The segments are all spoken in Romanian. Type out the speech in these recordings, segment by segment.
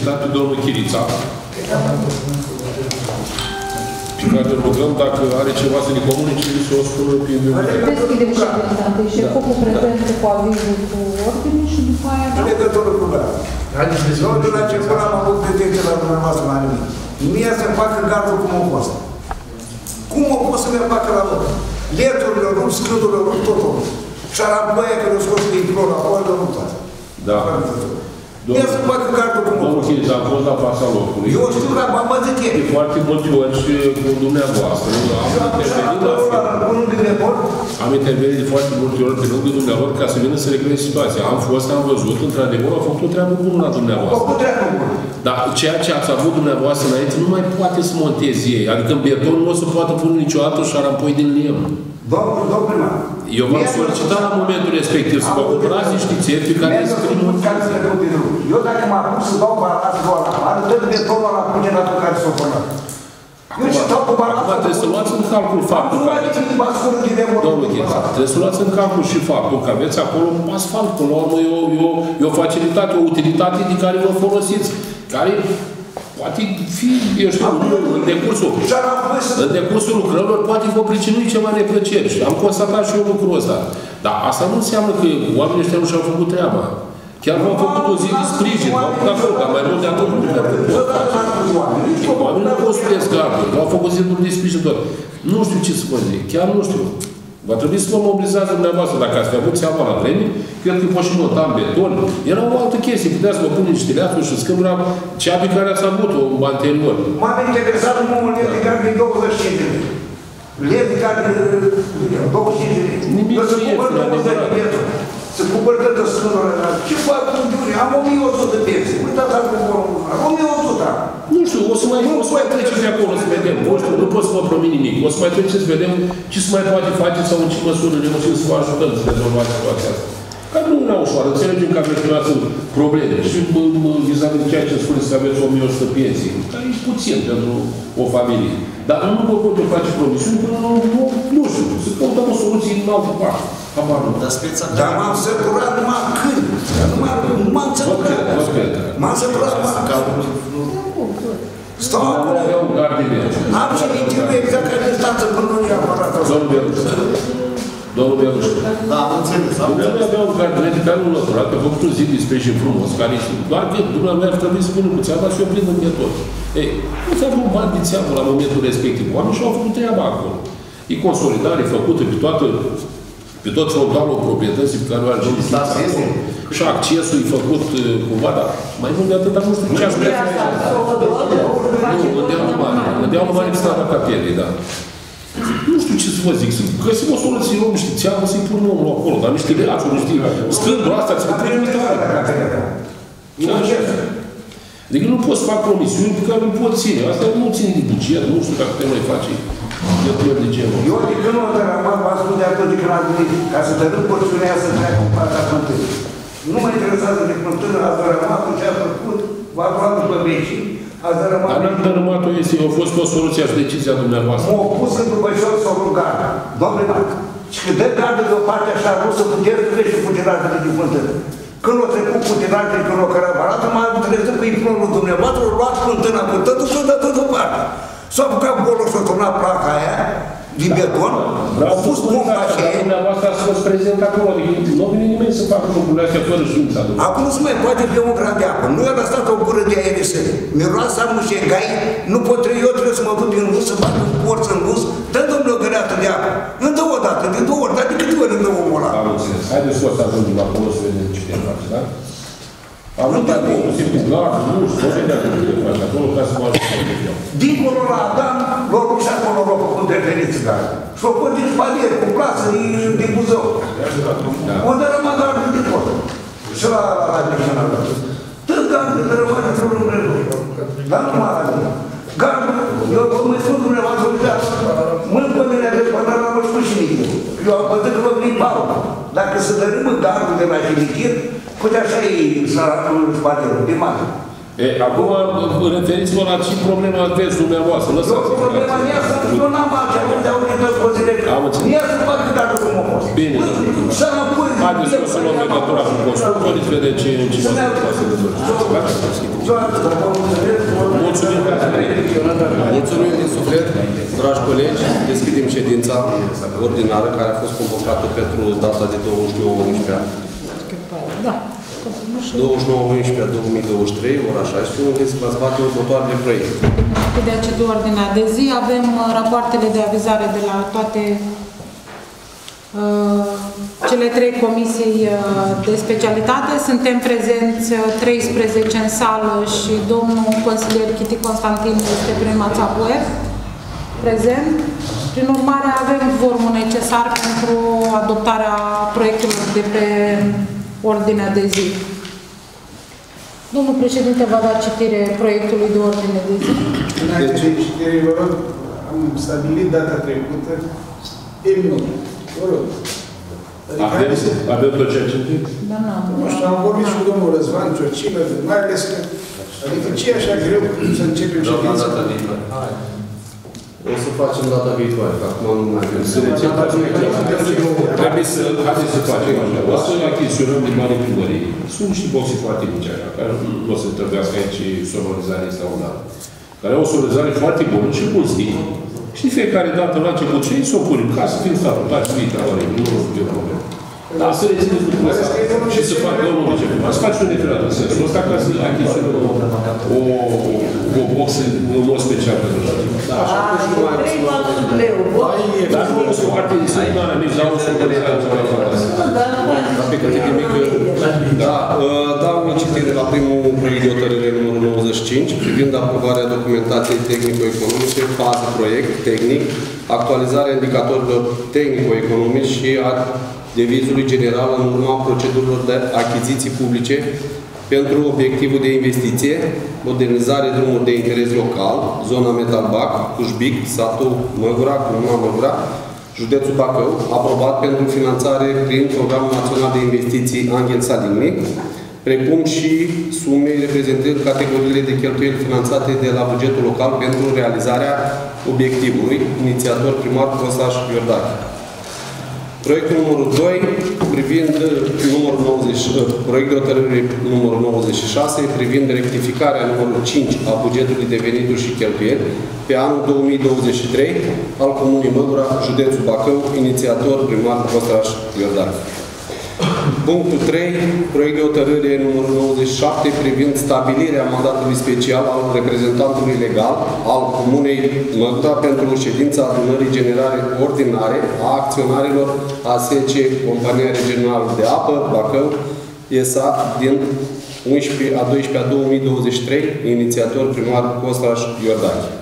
Avem un invitat pe domnul Chirița. Pe care îl rugăm dacă are ceva să ne comunice, să o spună pe Deschidem ședința. Întâi șeful cu prezență cu avizul cu ordine și după aia... În legătură cu da. Eu de la început am avut pretenție la dumneavoastră la nimic. Mie să-mi facă gardul cum a fost. Cum a fost să mi facă la loc? Leturile rup, scâdurile rup, totul rup. Șaramboia care a scos din clor, acolo de rup toate. Da. Mie să-mi facă gardul cum a Domnul fost. Chirița a fost la fața locului. Eu știu la mă zic De ei. foarte multe ori și cu dumneavoastră. Am Eu am intervenit la la fel. unul din nepot, Am intervenit de foarte multe ori pe lângă dumneavoastră ca să vină să regleze situația. Am fost, am văzut, într-adevăr, au făcut o treabă bună la a dumneavoastră. făcut treabă bună. Dar ceea ce ați avut dumneavoastră înainte nu mai poate să monteze ei. Adică în beton nu o să poată pune niciodată șarampoi din lemn. Domnul, domnul primar. Eu v-am Mie- solicitat la momentul respectiv să vă cumpărați niște țevi pe care Mie să să scrie spun care să le dau din lucru. Eu dacă m-am pus să dau balatul ăla afară, tot betonul ăla pune la care s-o format. Eu ce dau cu balatul Acum trebuie să luați în calcul faptul Nu că mai aveți, țin basculă din demol. domnul Gheta, trebuie să luați în calcul și faptul că aveți acolo un asfalt. Până la urmă e o, e o, e o facilitate, o utilitate de care vă folosiți, care poate fi, eu știu, în decursul, Și am apoi să... în decursul lucrărilor poate vă pricinui ceva neplăceri. Și am constatat și eu lucrul ăsta. Dar asta nu înseamnă că oamenii ăștia nu și-au făcut treaba. Chiar v-au făcut o zi de sprijin, v-au făcut acolo, dar mai rău de atât nu cred că pot face. Oamenii nu construiesc garduri, v-au făcut ziduri de sprijin tot. Nu știu ce să vă zic, chiar nu știu. Va trebui să vă mobilizați dumneavoastră. Dacă ați fi avut seama la vreme, cred că poți și nota în beton. Era o altă chestie. Puteți să vă puneți niște leațuri și scâmbra cea pe care ați avut-o anterior. M-am interesat în omul leu de care de 25 de lei. Leu de care de 25 de lei. Nimic Eu să nu e cumpăr ieftin, 20 de adevărat. Metri. Să cumpăr câtă scândură. Ce fac cu Giulia? Am 1100 de pețe. Uitați acum volumul. Am 1100 am. Nu știu, o să mai, o să mai treceți de acolo să vedem. Nu știu, nu pot să vă promit nimic. O să mai treceți să vedem ce se mai poate face sau în ce măsură reușim să vă ajutăm să rezolvați situația asta. Care nu e ușoară. Înțelegem că aveți dumneavoastră probleme. Și mă- mă- vis-a-vis de ceea ce spuneți că aveți 1100 pensii, care e puțin pentru o familie. Dar nu vă pot face promisiuni până nu, nu, nu știu, să căutăm o soluție în altă parte. Habar nu. Dar speța Dar m-am săturat numai când. Numai m-am Vă săturat. cred, vă cred. M-am săturat numai Stau Nu acolo. avea un gard de lege. Am și mintiu exact ca distanță până nu e aparat ăsta. Domnul Berușă. Domnul Berușă. Da, am înțeles, am Dumnezeu înțeles. avea un carnet care nu lăturat, a făcut un zid de sprijin frumos, care și doar că Dumnezeu ar trebui să vină cu țeava și o prindă în tot. Ei, nu s-a făcut bani de țeavă la momentul respectiv. Oamenii și-au făcut treaba acolo. E consolidare făcută pe toată pe tot frontalul proprietății pe care o are domnul Chița Distanța este? acolo. Și accesul e făcut uh, cumva, dar mai mult de atât, dar nu știu ce aș vrea să Nu, în dealul mare. În dealul mare strada capelei, da. Nu știu ce să vă zic, să găsim o soluție, luăm niște țeavă, să-i punem omul acolo, dar niște leațuri, niște scânduri, asta ți-l trebuie Adică nu pot să fac promisiuni pe care nu pot ține. Asta nu ține de buget, nu știu dacă putem noi face cheltuieli de genul. Eu de când m-am rămas, v-am spus de atunci când am venit, ca să dărâm porțiunea să treacă în partea fântânii. Nu mă interesează de fântână, ați dărâmat ce a făcut, v-ați luat după vecii, ați dărâmat... Dar n-am dărâmat-o, este, a fost o soluție și decizia dumneavoastră. M-au pus în după jos să o rugat. Doamne, Marc, și că dă gardă de o parte așa, nu să puteți să trece putinajele din fântână. Când o trecut putinajele, când o cărăbarat, m-am trezit cu inflonul dumneavoastră, o luat fântâna cu tătul și o dat în deoparte. S-a apucat bolul și-a turnat placa aia, din beton, Vreau au să pus spun pompa asta, și dar dumneavoastră ați fost prezent acolo, adică nu vine nimeni să facă lucrurile astea fără știința dumneavoastră. Acum nu se mai poate bea un gran de apă. Nu i-a lăsat o gură de aer să Miroase am niște gai, nu pot trăi, eu trebuie să mă duc din lus, să fac un porț în lus, dă domnule o găleată de apă. Îmi dă o dată, de două ori, dar de câte ori îmi dă omul ăla? Am înțeles. Haideți să o să ajungem acolo să vedem ce putem face, da? Am vrut acolo, inclusiv cu gard, nu știu, o vedea ce putem face acolo ca să vă ajutăm. Dincolo la Adam, l-au rupt și acolo l-au făcut de feriți gari. Și-au făcut din spalier, cu plasă, din, din Buzău. Da. Unde rămân gardul de tot. Și la la la la Tot gardul de rămân într-un împrejur. Dar nu mai are. Gardul, eu vă mai spun dumneavoastră, uitați, mâini pe mine de până la nu știu și nici. Eu am văzut că vă veni Paul. Dacă se dărâmă gardul de la Jimichir, uite așa e săratul în spatele, de mare. E, acum vă referiți-vă la ce probleme aveți dumneavoastră. Eu Lăsați-i. problema mea să eu n-am altceva, nu te-au uitat pe zile. Am înțeles. Ia să fac dacă cum a fost. Bine, domnule. Să mă pui. Haideți să luăm legătura cu constructorii, să vedem ce în ce Să ne măsură se dezvoltă. Gata, deschidem. Mulțumim că ați venit. Mulțumim din suflet, dragi colegi, deschidem ședința ordinară care a fost convocată pentru data de 29-11 Da. 29-11-2023, ora 16, unde se va zbate următoarele proiecte. Înainte de a citi ordinea de zi, avem uh, rapoartele de avizare de la toate uh, cele trei comisii uh, de specialitate. Suntem prezenți uh, 13 în sală și domnul consilier Chiti Constantin este prin WhatsApp web prezent. Prin urmare, avem formul necesar pentru adoptarea proiectelor de pe ordinea de zi. Domnul președinte va da citire proiectului de ordine de zi. Înainte de citire, vă rog, am stabilit data trecută, emnul. Vă rog. Adică, Avem, haideți să- avem tot ceea ce Da, nu, nu știu, am vorbit și cu domnul Răzvan Ciorcină, mai ales că, adică ce e așa greu să începem Doamna ședința? data viitoare. O să facem data viitoare, că acum nu mai avem. Să ne ținem Trebuie să, haideți să facem așa. O să achiziționăm din mare primărie. Sunt niște boxe foarte mici așa, care nu o să trebuiască aici sonorizare extraordinară. Care au o sonorizare foarte bună și bun stil. Și de fiecare dată la început ce să o punem, ca să fim statutari, să fie travare, nu e o problemă. Dar să rețineți lucrul ăsta și să facă domnul viceprimar. Să faci un referat în sensul ăsta ca să achiziționăm o, o, o boxă în mod special pentru așa. Da, așa. Dar nu o să foarte disciplinare, nici la o sonorizare ceva. Fantastic. La pe câte de mică. Da, uh, dau o citire la primul proiect de hotărâre numărul 95 privind aprobarea documentației tehnico-economice, fază proiect tehnic, actualizarea indicatorilor tehnico-economici și a devizului general în urma procedurilor de achiziții publice pentru obiectivul de investiție, modernizare drumuri de interes local, zona Metalbac, Cușbic, satul Măgura, Comuna Măgura, județul Bacău, aprobat pentru finanțare prin Programul Național de Investiții Angel Saligny, precum și sume reprezentând categoriile de cheltuieli finanțate de la bugetul local pentru realizarea obiectivului, inițiator primar Cosaș Iordache. Proiectul numărul 2, privind numărul 90, proiect de hotărâre numărul 96, privind rectificarea numărul 5 a bugetului de venituri și cheltuieli pe anul 2023 al Comunii Măgura, județul Bacău, inițiator primar Costraș Iordan. Punctul 3, proiect de hotărâre numărul 97 privind stabilirea mandatului special al reprezentantului legal al Comunei Măgura pentru ședința adunării generale ordinare a acționarilor ASC Compania Regională de Apă, Bacău, ESA, din 11 a 12 a 2023, inițiator primar Costaș Iordache.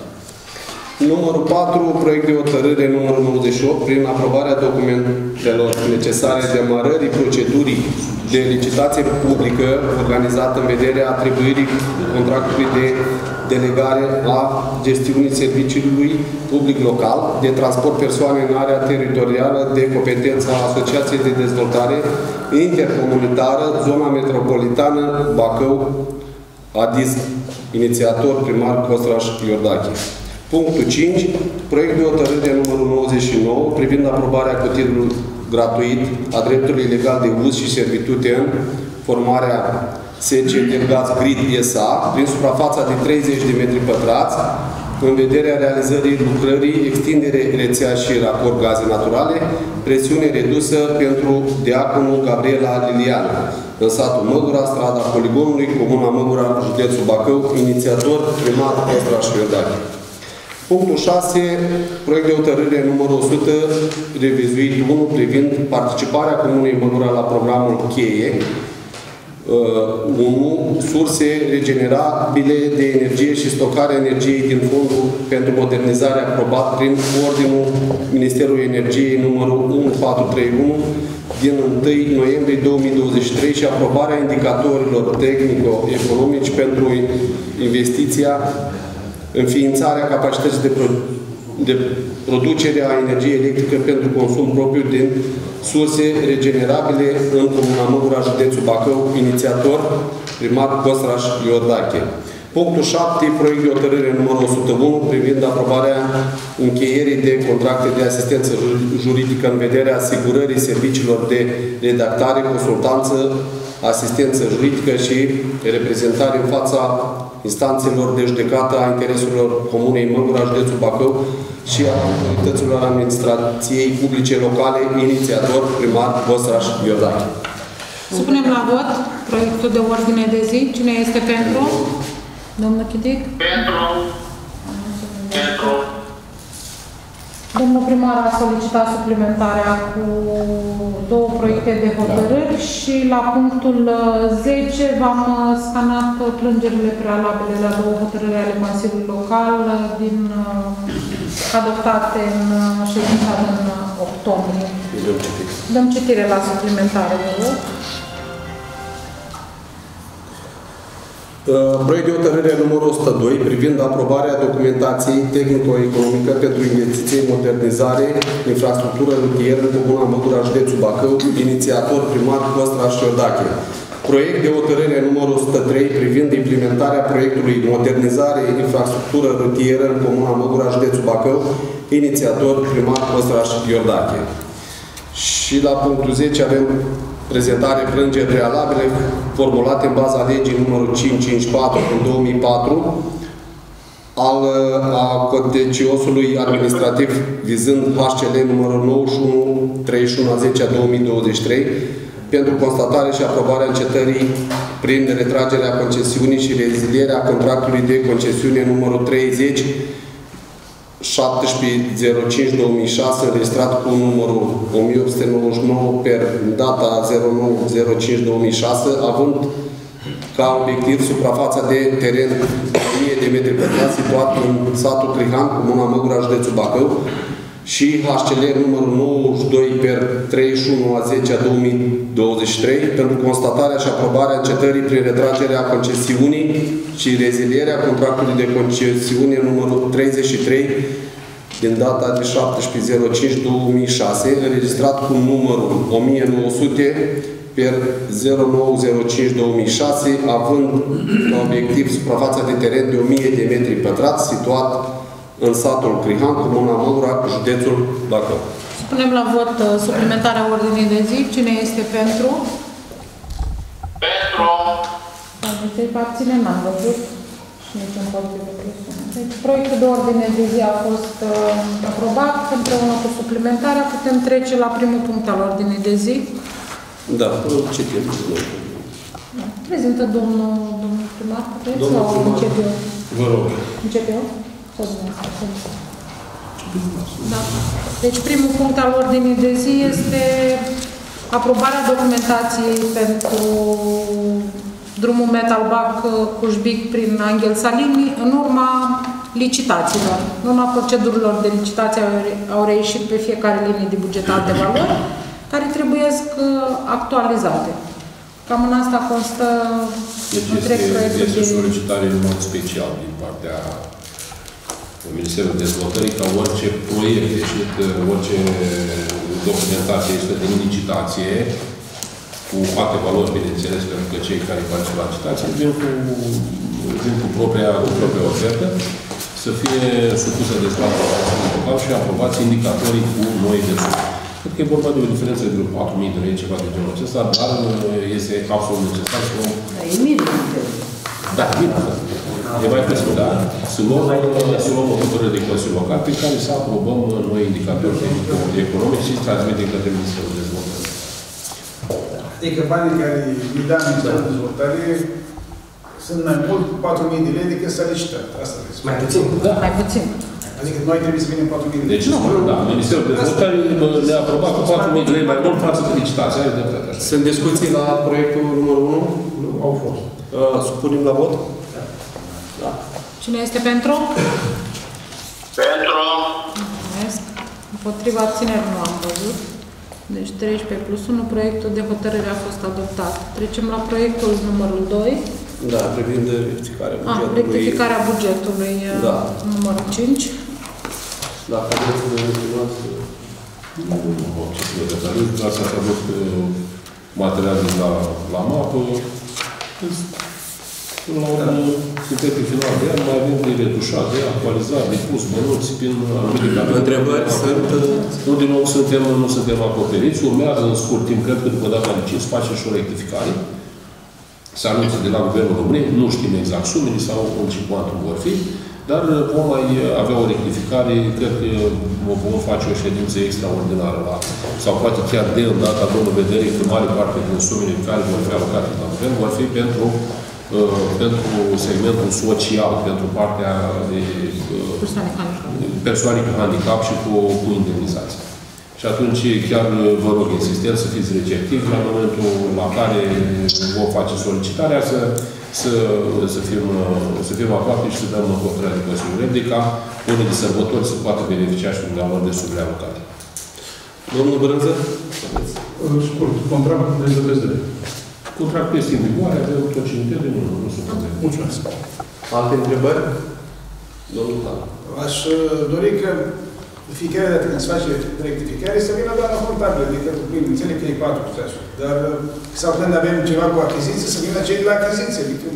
Numărul 4, proiect de hotărâre numărul 98, prin aprobarea documentelor necesare demarării procedurii de licitație publică organizată în vederea atribuirii contractului de delegare a gestiunii serviciului public local de transport persoane în area teritorială de competență a Asociației de Dezvoltare Intercomunitară, zona metropolitană Bacău, ADIS, inițiator primar Costraș Iordache. Punctul 5. Proiect de hotărâre numărul 99 privind aprobarea cu titlu gratuit a dreptului legal de uz și servitute în formarea SC de gaz Grid SA prin suprafața de 30 de metri pătrați în vederea realizării lucrării, extindere rețea și raport gaze naturale, presiune redusă pentru Deaconul Gabriela Liliana, în satul Măgura, strada Poligonului, Comuna Măgura, județul Bacău, inițiator primar Costraș Iordache. Punctul 6, proiect de hotărâre numărul 100, revizuit 1, privind participarea Comunei Măgura la programul cheie 1. Surse regenerabile de energie și stocarea energiei din fondul pentru modernizare aprobat prin Ordinul Ministerului Energiei numărul 1431 din 1 noiembrie 2023 și aprobarea indicatorilor tehnico-economici pentru investiția înființarea capacității de, pro de producere a energiei electrice pentru consum propriu din surse regenerabile în Comuna Măgura, județul Bacău, inițiator primar Costraș Iordache. Punctul 7, proiect de hotărâre numărul 101 privind aprobarea încheierii de contracte de asistență ju- juridică în vederea asigurării serviciilor de redactare, consultanță, asistență juridică și reprezentare în fața instanțelor de judecată a intereselor Comunei Măgura, județul Bacău și a autorităților administrației publice locale, inițiator primar Bosraș Iordache. Supunem la vot proiectul de ordine de zi. Cine este pentru? Domnul Chidic? Pentru. Pentru. Domnul primar a solicitat suplimentarea cu două proiecte de hotărâri și la punctul uh, 10 v-am uh, scanat uh, plângerile prealabile la două hotărâri ale Consiliului Local uh, din, uh, adoptate în uh, ședința din uh, octombrie. Dăm citire la suplimentare, vă rog. Proiect de hotărâre numărul 102 privind aprobarea documentației tehnico-economică pentru investiții în modernizare, infrastructură rutieră în Comuna Măgura, județul Bacău, inițiator primar Costraș Iordache. Proiect de hotărâre numărul 103 privind implementarea proiectului modernizare, infrastructură rutieră în Comuna Măgura, județul Bacău, inițiator primar Costraș Iordache. Și la punctul 10 avem prezentare plângeri prealabile formulate în baza legii numărul 554 din 2004 al a contenciosului administrativ vizând HCL numărul 91 31 a 10 a 2023 pentru constatare și aprobarea încetării prin retragerea concesiunii și rezilierea contractului de concesiune numărul 30 1705-2006, înregistrat cu numărul 1899 per data 0905-2006, având ca obiectiv suprafața de teren 1000 de metri pătrați situat în satul Crihan, Comuna Măgura, județul Bacău, și HCL numărul 92 per 31 a 10 a 2023 pentru constatarea și aprobarea încetării prin retragerea concesiunii și rezilierea contractului de concesiune numărul 33 din data de 17.05.2006, înregistrat cu numărul 1900 per 0905-2006, având ca obiectiv suprafața de teren de 1000 de metri pătrați, situat în satul Crihan, Comuna Măgura, județul Bacău. Supunem la vot uh, suplimentarea ordinii de zi. Cine este pentru? Pentru. Deci se abține, n-am văzut și nici un vot de presiune. Deci proiectul de ordine de zi a fost uh, aprobat împreună cu suplimentarea. Putem trece la primul punct al ordinii de zi. Da, citim. Prezintă domnul, domnul primar, puteți Domnul sau primar. încep eu? Vă rog. Încep eu? Sau dumneavoastră? Da. Deci primul punct al ordinii de zi este aprobarea documentației pentru drumul Metalbac Cușbic prin Angel Salini în urma licitațiilor. În urma procedurilor de licitație au re- au reieșit pe fiecare linie de bugetat de valori care trebuie actualizate. Cam în asta constă Deci întreg este, proiectul este o de... solicitare în mod special din partea Ministerului Dezvoltării ca orice proiect ieșit, orice documentație este din licitație, cu alte valori, bineînțeles, pentru că cei care fac la licitație vin cu, vin cu propria, cu propria ofertă, să fie supusă de sfatul local și aprobați indicatorii cu noi de sus. Cred că e vorba de o diferență de vreo 4.000 de lei, ceva de genul acesta, dar este absolut necesar să luăm E minim. Da, bine. E mai puțin, da? Să luăm, să luăm o hotărâre de Consiliul Local pe care să aprobăm noi indicatori economici și să transmitem către Ministerul Dezvoltării. Adică banii care îi dă Ministerul de Dezvoltare sunt mai mult cu 4.000 de lei decât s-a licitat. Asta vreți. Mai puțin. Da. Mai puțin. Adică noi trebuie să venim 4.000 de lei. Deci, da, Ministerul Dezvoltării ne-a aprobat cu 4.000 de lei mai mult față de licitație. Are dreptate așa. Sunt discuții la proiectul numărul 1? Nu, au fost. Uh, Supunem la vot? Cine este pentru? Pentru. Mulțumesc. Împotriva abțineri nu am văzut. Deci 13 plus 1, proiectul de hotărâre a fost adoptat. Trecem la proiectul numărul 2. Da, privind rectificarea Ah, bugetului. rectificarea bugetului uh, Da. numărul 5. Dacă vreți să ne noastră. Nu, nu, ce să vă detaliez, dar s-a avut uh, material de la, la mapă. Până la urmă, suntem pe final de an, mai avem de retușat, de actualizat, de pus mănuți prin anumite capitole. Întrebări sunt, Nu, din nou, suntem, nu suntem acoperiți. Urmează în scurt timp, cred că după data de 5, face și o rectificare. Se anunță de la Guvernul României, nu știm exact sumele sau în ce cuantum vor fi, dar vom mai avea o rectificare, cred că vom face o ședință extraordinară la, sau poate chiar de îndată, având în vedere că mare parte din sumele care vor fi alocate la guvern vor fi pentru, uh, pentru segmentul social, pentru partea de uh, Persoane handicapate. persoane cu handicap și cu, cu indemnizație. Și atunci chiar vă rog insistent să fiți receptivi la momentul la care vom face solicitarea să, să, să, fim, să fim aproape și să dăm hotărârea de Consiliul Rep, de ca unii de sărbători să poată beneficia și dumneavoastră de sumele alocate. Domnul Brânză? Scurt, contract de prezidere. Contractul este în vigoare, avem tot ce ne trebuie, nu, nu sunt probleme. Mulțumesc. Alte întrebări? Domnul Dan. Aș uh, dori că fiecare dată când se face rectificare să vină doar la contabil, adică, bine, înțeleg că e 4 așa. Dar, uh, sau când avem ceva cu achiziție, să vină cei de la achiziție, adică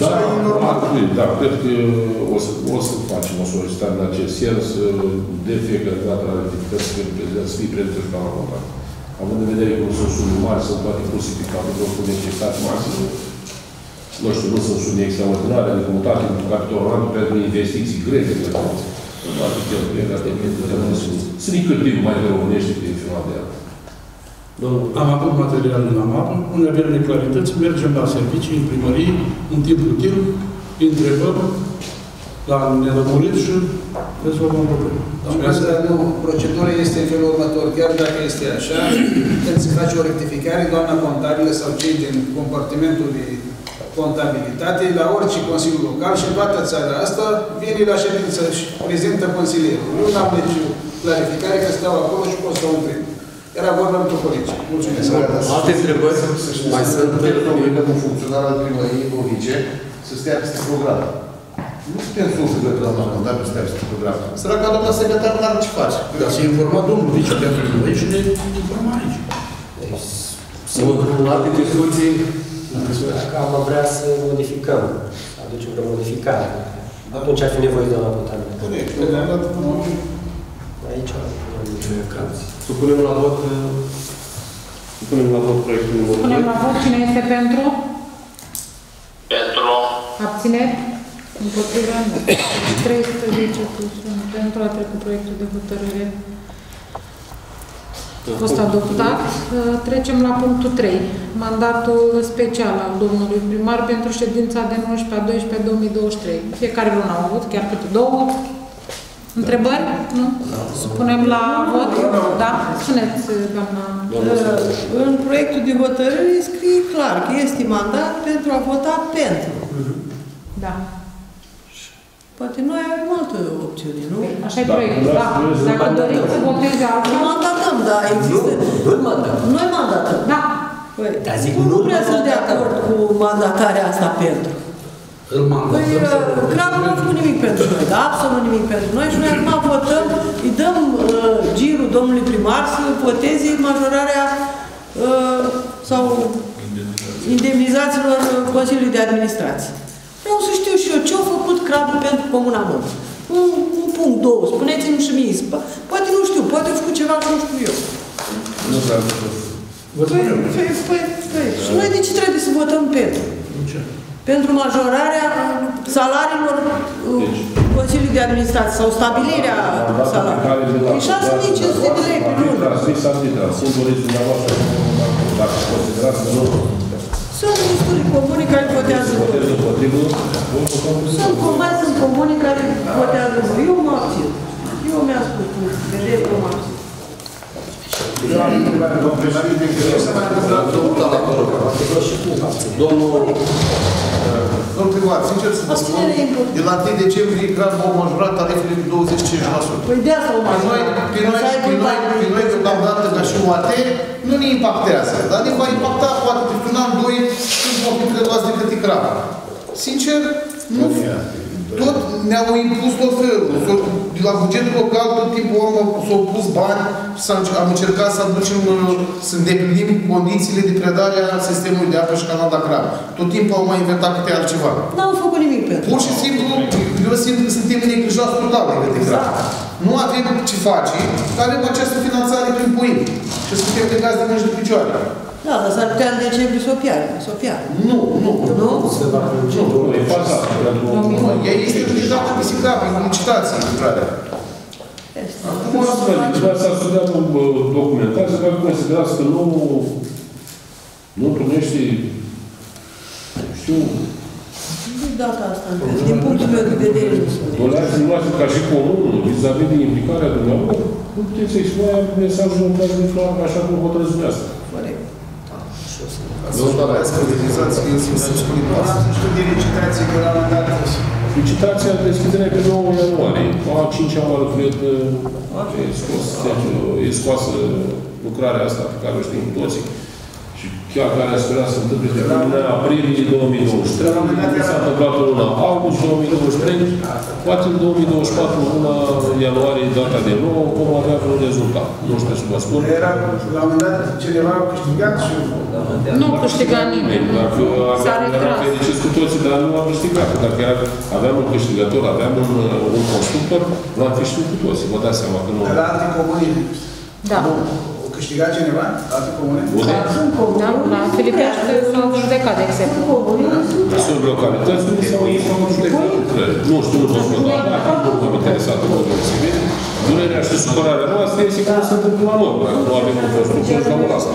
Da, Așa e normal. da, da, cred că o să, o să facem o solicitare în acest sens, de fiecare dată la rectificări să fie prezent, să fie prezent și la contract. Având în vedere că nu sunt sume mari, sunt toate puse pe capitolul cu necesitate maximă, nu știu, nu sunt sume extraordinare, de comutate în capitolul ăla pentru investiții grele, pentru toate cheltuielile astea, pentru că nu sunt, sunt inclusiv mai răunește pe final de an. Domnul Am avut material în AMAP, unde avem neclarități, mergem la servicii, în primării, în timp util, îi întrebăm la nelămurit și rezolvăm problema. Domnul Președinte, nu, procedura este în felul următor. Chiar dacă este așa, când se face o rectificare, doamna contabilă sau cei din compartimentul de contabilitate, la orice Consiliu Local și în toată țara asta, vine la ședință și prezintă consilierul. Eu n-am nici clarificare că stau acolo și pot să o întreb. Era vorba într-o colegi. Mulțumesc. Alte întrebări? Mai sunt? Trebuie un funcționar al primăriei Bovice să stea peste program. Nu putem să o fugătă la contabil să stea peste program. Săraca doamna secretar n-are ce face. Dar să informa domnul vice pentru noi și ne informa aici. Sunt alte discuții? Dacă am vrea să modificăm, să aducem vreo modificare, atunci ar fi nevoie de la contabil. Corect. Le-am dat până acum. Aici nu am nicio caz. Supunem la vot uh, Supunem la vot proiectul numărul Punem 2. la vot cine este pentru? Pentru. Abțineri? Împotriva? Nu. 13 plus 1 pentru a trecut proiectul de hotărâre. A fost adoptat. Trecem la punctul 3. Mandatul special al domnului primar pentru ședința de 19 a 12 2023. Fiecare lună am avut, chiar câte două. Întrebări? Nu? Supunem la vot? Da? Spuneți, doamna. În proiectul de hotărâre scrie clar că este mandat pentru a vota pentru. Da. Poate noi avem altă opțiune, nu? Așa e Da, proiectul, da, da. spuneți, Dacă da. doriți să voteze Nu altfel, mandatăm, dar există... Nu-l mandăm. Noi mandatăm. da. Păi, Dar zic, nu, nu prea sunt de mandatăm. acord cu mandatarea asta pentru. Îl Păi, mandatăm să uh, Crabul nu a făcut nimic pentru noi, da? Absolut nimic pentru noi și noi acum votăm, îi dăm uh, girul domnului primar să voteze majorarea uh, sau indemnizațiilor uh, Consiliului de Administrație. Vreau să știu și eu ce a făcut Crabul pentru Comuna Mult. Un, un punct, două, spuneți-mi și mie. Po- Poate nu știu, poate a făcut ceva că nu știu eu. Nu vreau să Vă Păi, spunem. păi, păi, păi. Și noi de ce trebuie să votăm pentru? Ce? pentru majorarea salariilor uh, Deci. Consiliului de Administrație sau stabilirea salariilor. E 6500 de lei pe lună. Transmis arbitral. Sunt doriți dumneavoastră, dacă considerați că nu Sunt destule comune care votează votez împotrivă, vom vota Sunt comune, sunt comune care votează Eu mă abțin. Eu mi-am spus cu vedere cum am abțin. Eu am întrebare, domnul președinte, că eu să mai întâmplă Domnul Tala, vă rog. Domnul Domnul primar, sincer să vă spun, Abținere e important. de la 1 decembrie Gran au majorat tarifele cu 25%. Păi de asta o Pe mai noi, pe noi, pe noi, pe noi deocamdată ca și UAT, nu ne impactează. Dar ne va impacta poate pe un an, doi, când vom fi preluați de câte crapă. Sincer, nu, tot ne-au impus tot felul. S-au- De la bugetul local tot timpul am, s-au pus bani și s-am, am încercat să aducem, uh, să îndeplinim condițiile de predare a sistemului de apă și canal de Acram. Tot timpul au mai inventat câte altceva. N-au făcut nimic pentru Pur și simplu, eu simt că suntem neglijați total de către Acram. Nu avem ce face, dar avem această finanțare prin puim. Și suntem legați de mâini și de picioare. Da, dar s-ar putea în decembrie să o piardă, să o piardă. Nu, nu. Nu? Se va prelungi. Nu, e faza. pentru- Nu, ea este utilizată pisicat, în licitație, intrarea. Acum să vedem, trebuie să studiat un documentație care considerați că nu, nu întrunește, știu, De data asta, din punctul meu de vedere, nu sunt. doleați noastră ca și comunul, vis-a-vis de implicarea dumneavoastră, nu puteți să expunea mesajul în caz de floare așa cum hotărăți dumneavoastră. Corect. Să urmărească utilizație, să se spune pas. Nu știu de licitație că la un moment dat Licitația deschiderea pe 9 ianuarie. A 5 oară, cred, e, scos, e scoasă lucrarea asta pe care o știm cu toții. Și chiar care a sperat să se întâmple de luna aprilie 2023, s-a întâmplat în luna august 2023, poate în 2024, în luna ianuarie, data de nou, vom avea un rezultat. Nu știu să vă spun. era, la un moment dat, cineva a câștigat și Nu câștiga nimeni. Dacă S-a aveam, eram retras. fericiți cu toții, dar nu am câștigat. Dacă era, aveam un câștigător, aveam un, un constructor, l-am fi știut cu toții. Vă dați seama că nu... de la alte comuni. Da. O câștigat cineva? Alte comune? Unde? Da, la Filipește s-au judecat, de exemplu. Sunt localități unde s-au s-au judecat lucrări. Nu știu, nu pot spune, dar nu m-am interesat în modul civil. Durerea și supărarea noastră este că nu se întâmplă la noi. Dacă nu avem un constructor, și la asta.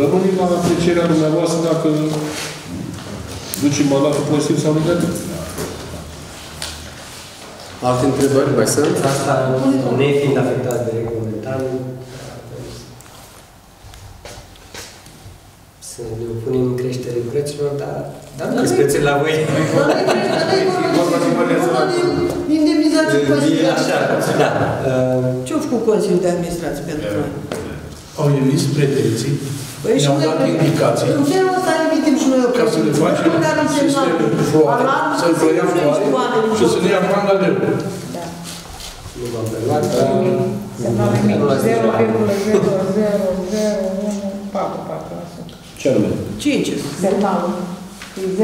Rămâne la aprecierea dumneavoastră dacă ducem mandatul pozitiv sau negativ. Alte întrebări mai sunt? Asta, nefiind afectat de reglementare, să ne opunem creșterii prețurilor, dar dar nu câți prețuri la voi. Indemnizații E Consiliului așa, da. Uh, Ce-au făcut Consiliul de Administrație pentru noi? Au emis pretenții, Păi și ne-au noi, dat indicații în felul ăsta emitem și noi o ca să le facem sistemul cu floare, să-l preia floare și să ne ia bani la leu. Nu v-am preluat. Semnale mici, Nu l-ați 0,00014%. Ce anume? Cinci. Semnalul. E 0,0014%.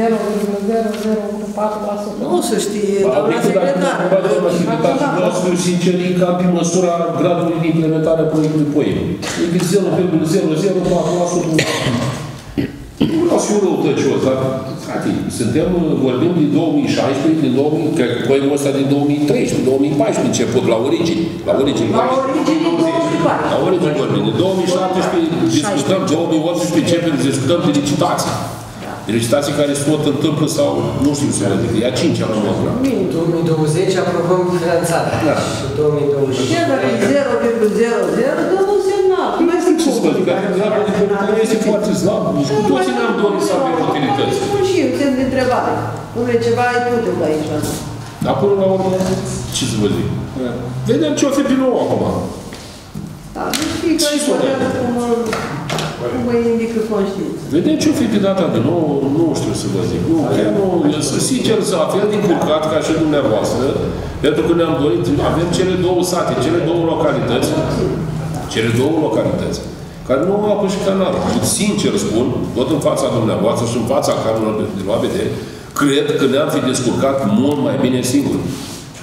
Nu să știe, doamna Adică dacă secretar. vă doamna secretar, vreau să fiu sincer, e cam pe măsura gradului de implementare a proiectului POEM. E de 0,004%. Nu vreau să fiu răutăcios, dar, frate, suntem, vorbim din 2016, din 2000, cred că POEM-ul ăsta din 2013, 2014 început, la origini. La origini. La origine, La origini vorbim. Din 2017 discutăm, 2018 începem, discutăm de licitații. De licitații care se tot întâmplă sau, nu știu să le zic, e a cincea la numărul. În 2020 aprobăm finanțarea. Da. Și 2021. Ce dacă e 0,00, dăm un semnal. Mai zic Ce să vă zic, adică gradul de implementare este foarte slab. Și cu toții ne-am dorit să avem utilități. Spun și eu, semn de întrebare. Dom'le, ceva ai putut aici. la noi. Dar până la urmă, ce să vă zic? Vedem ce o fi pe nou acum. Da, deci fiecare votează cum, cum îi indică conștiința. Vedem ce o fi pe data de nou, nu știu să vă zic. Nu, chiar nu, eu sunt sincer, să fel de încurcat ca și dumneavoastră, pentru că ne-am dorit, avem cele două sate, cele două localități, cele două localități, care nu au apă și canal. Și sincer spun, tot în fața dumneavoastră și în fața camerelor de, de la vedere, cred că ne-am fi descurcat mult mai bine singuri.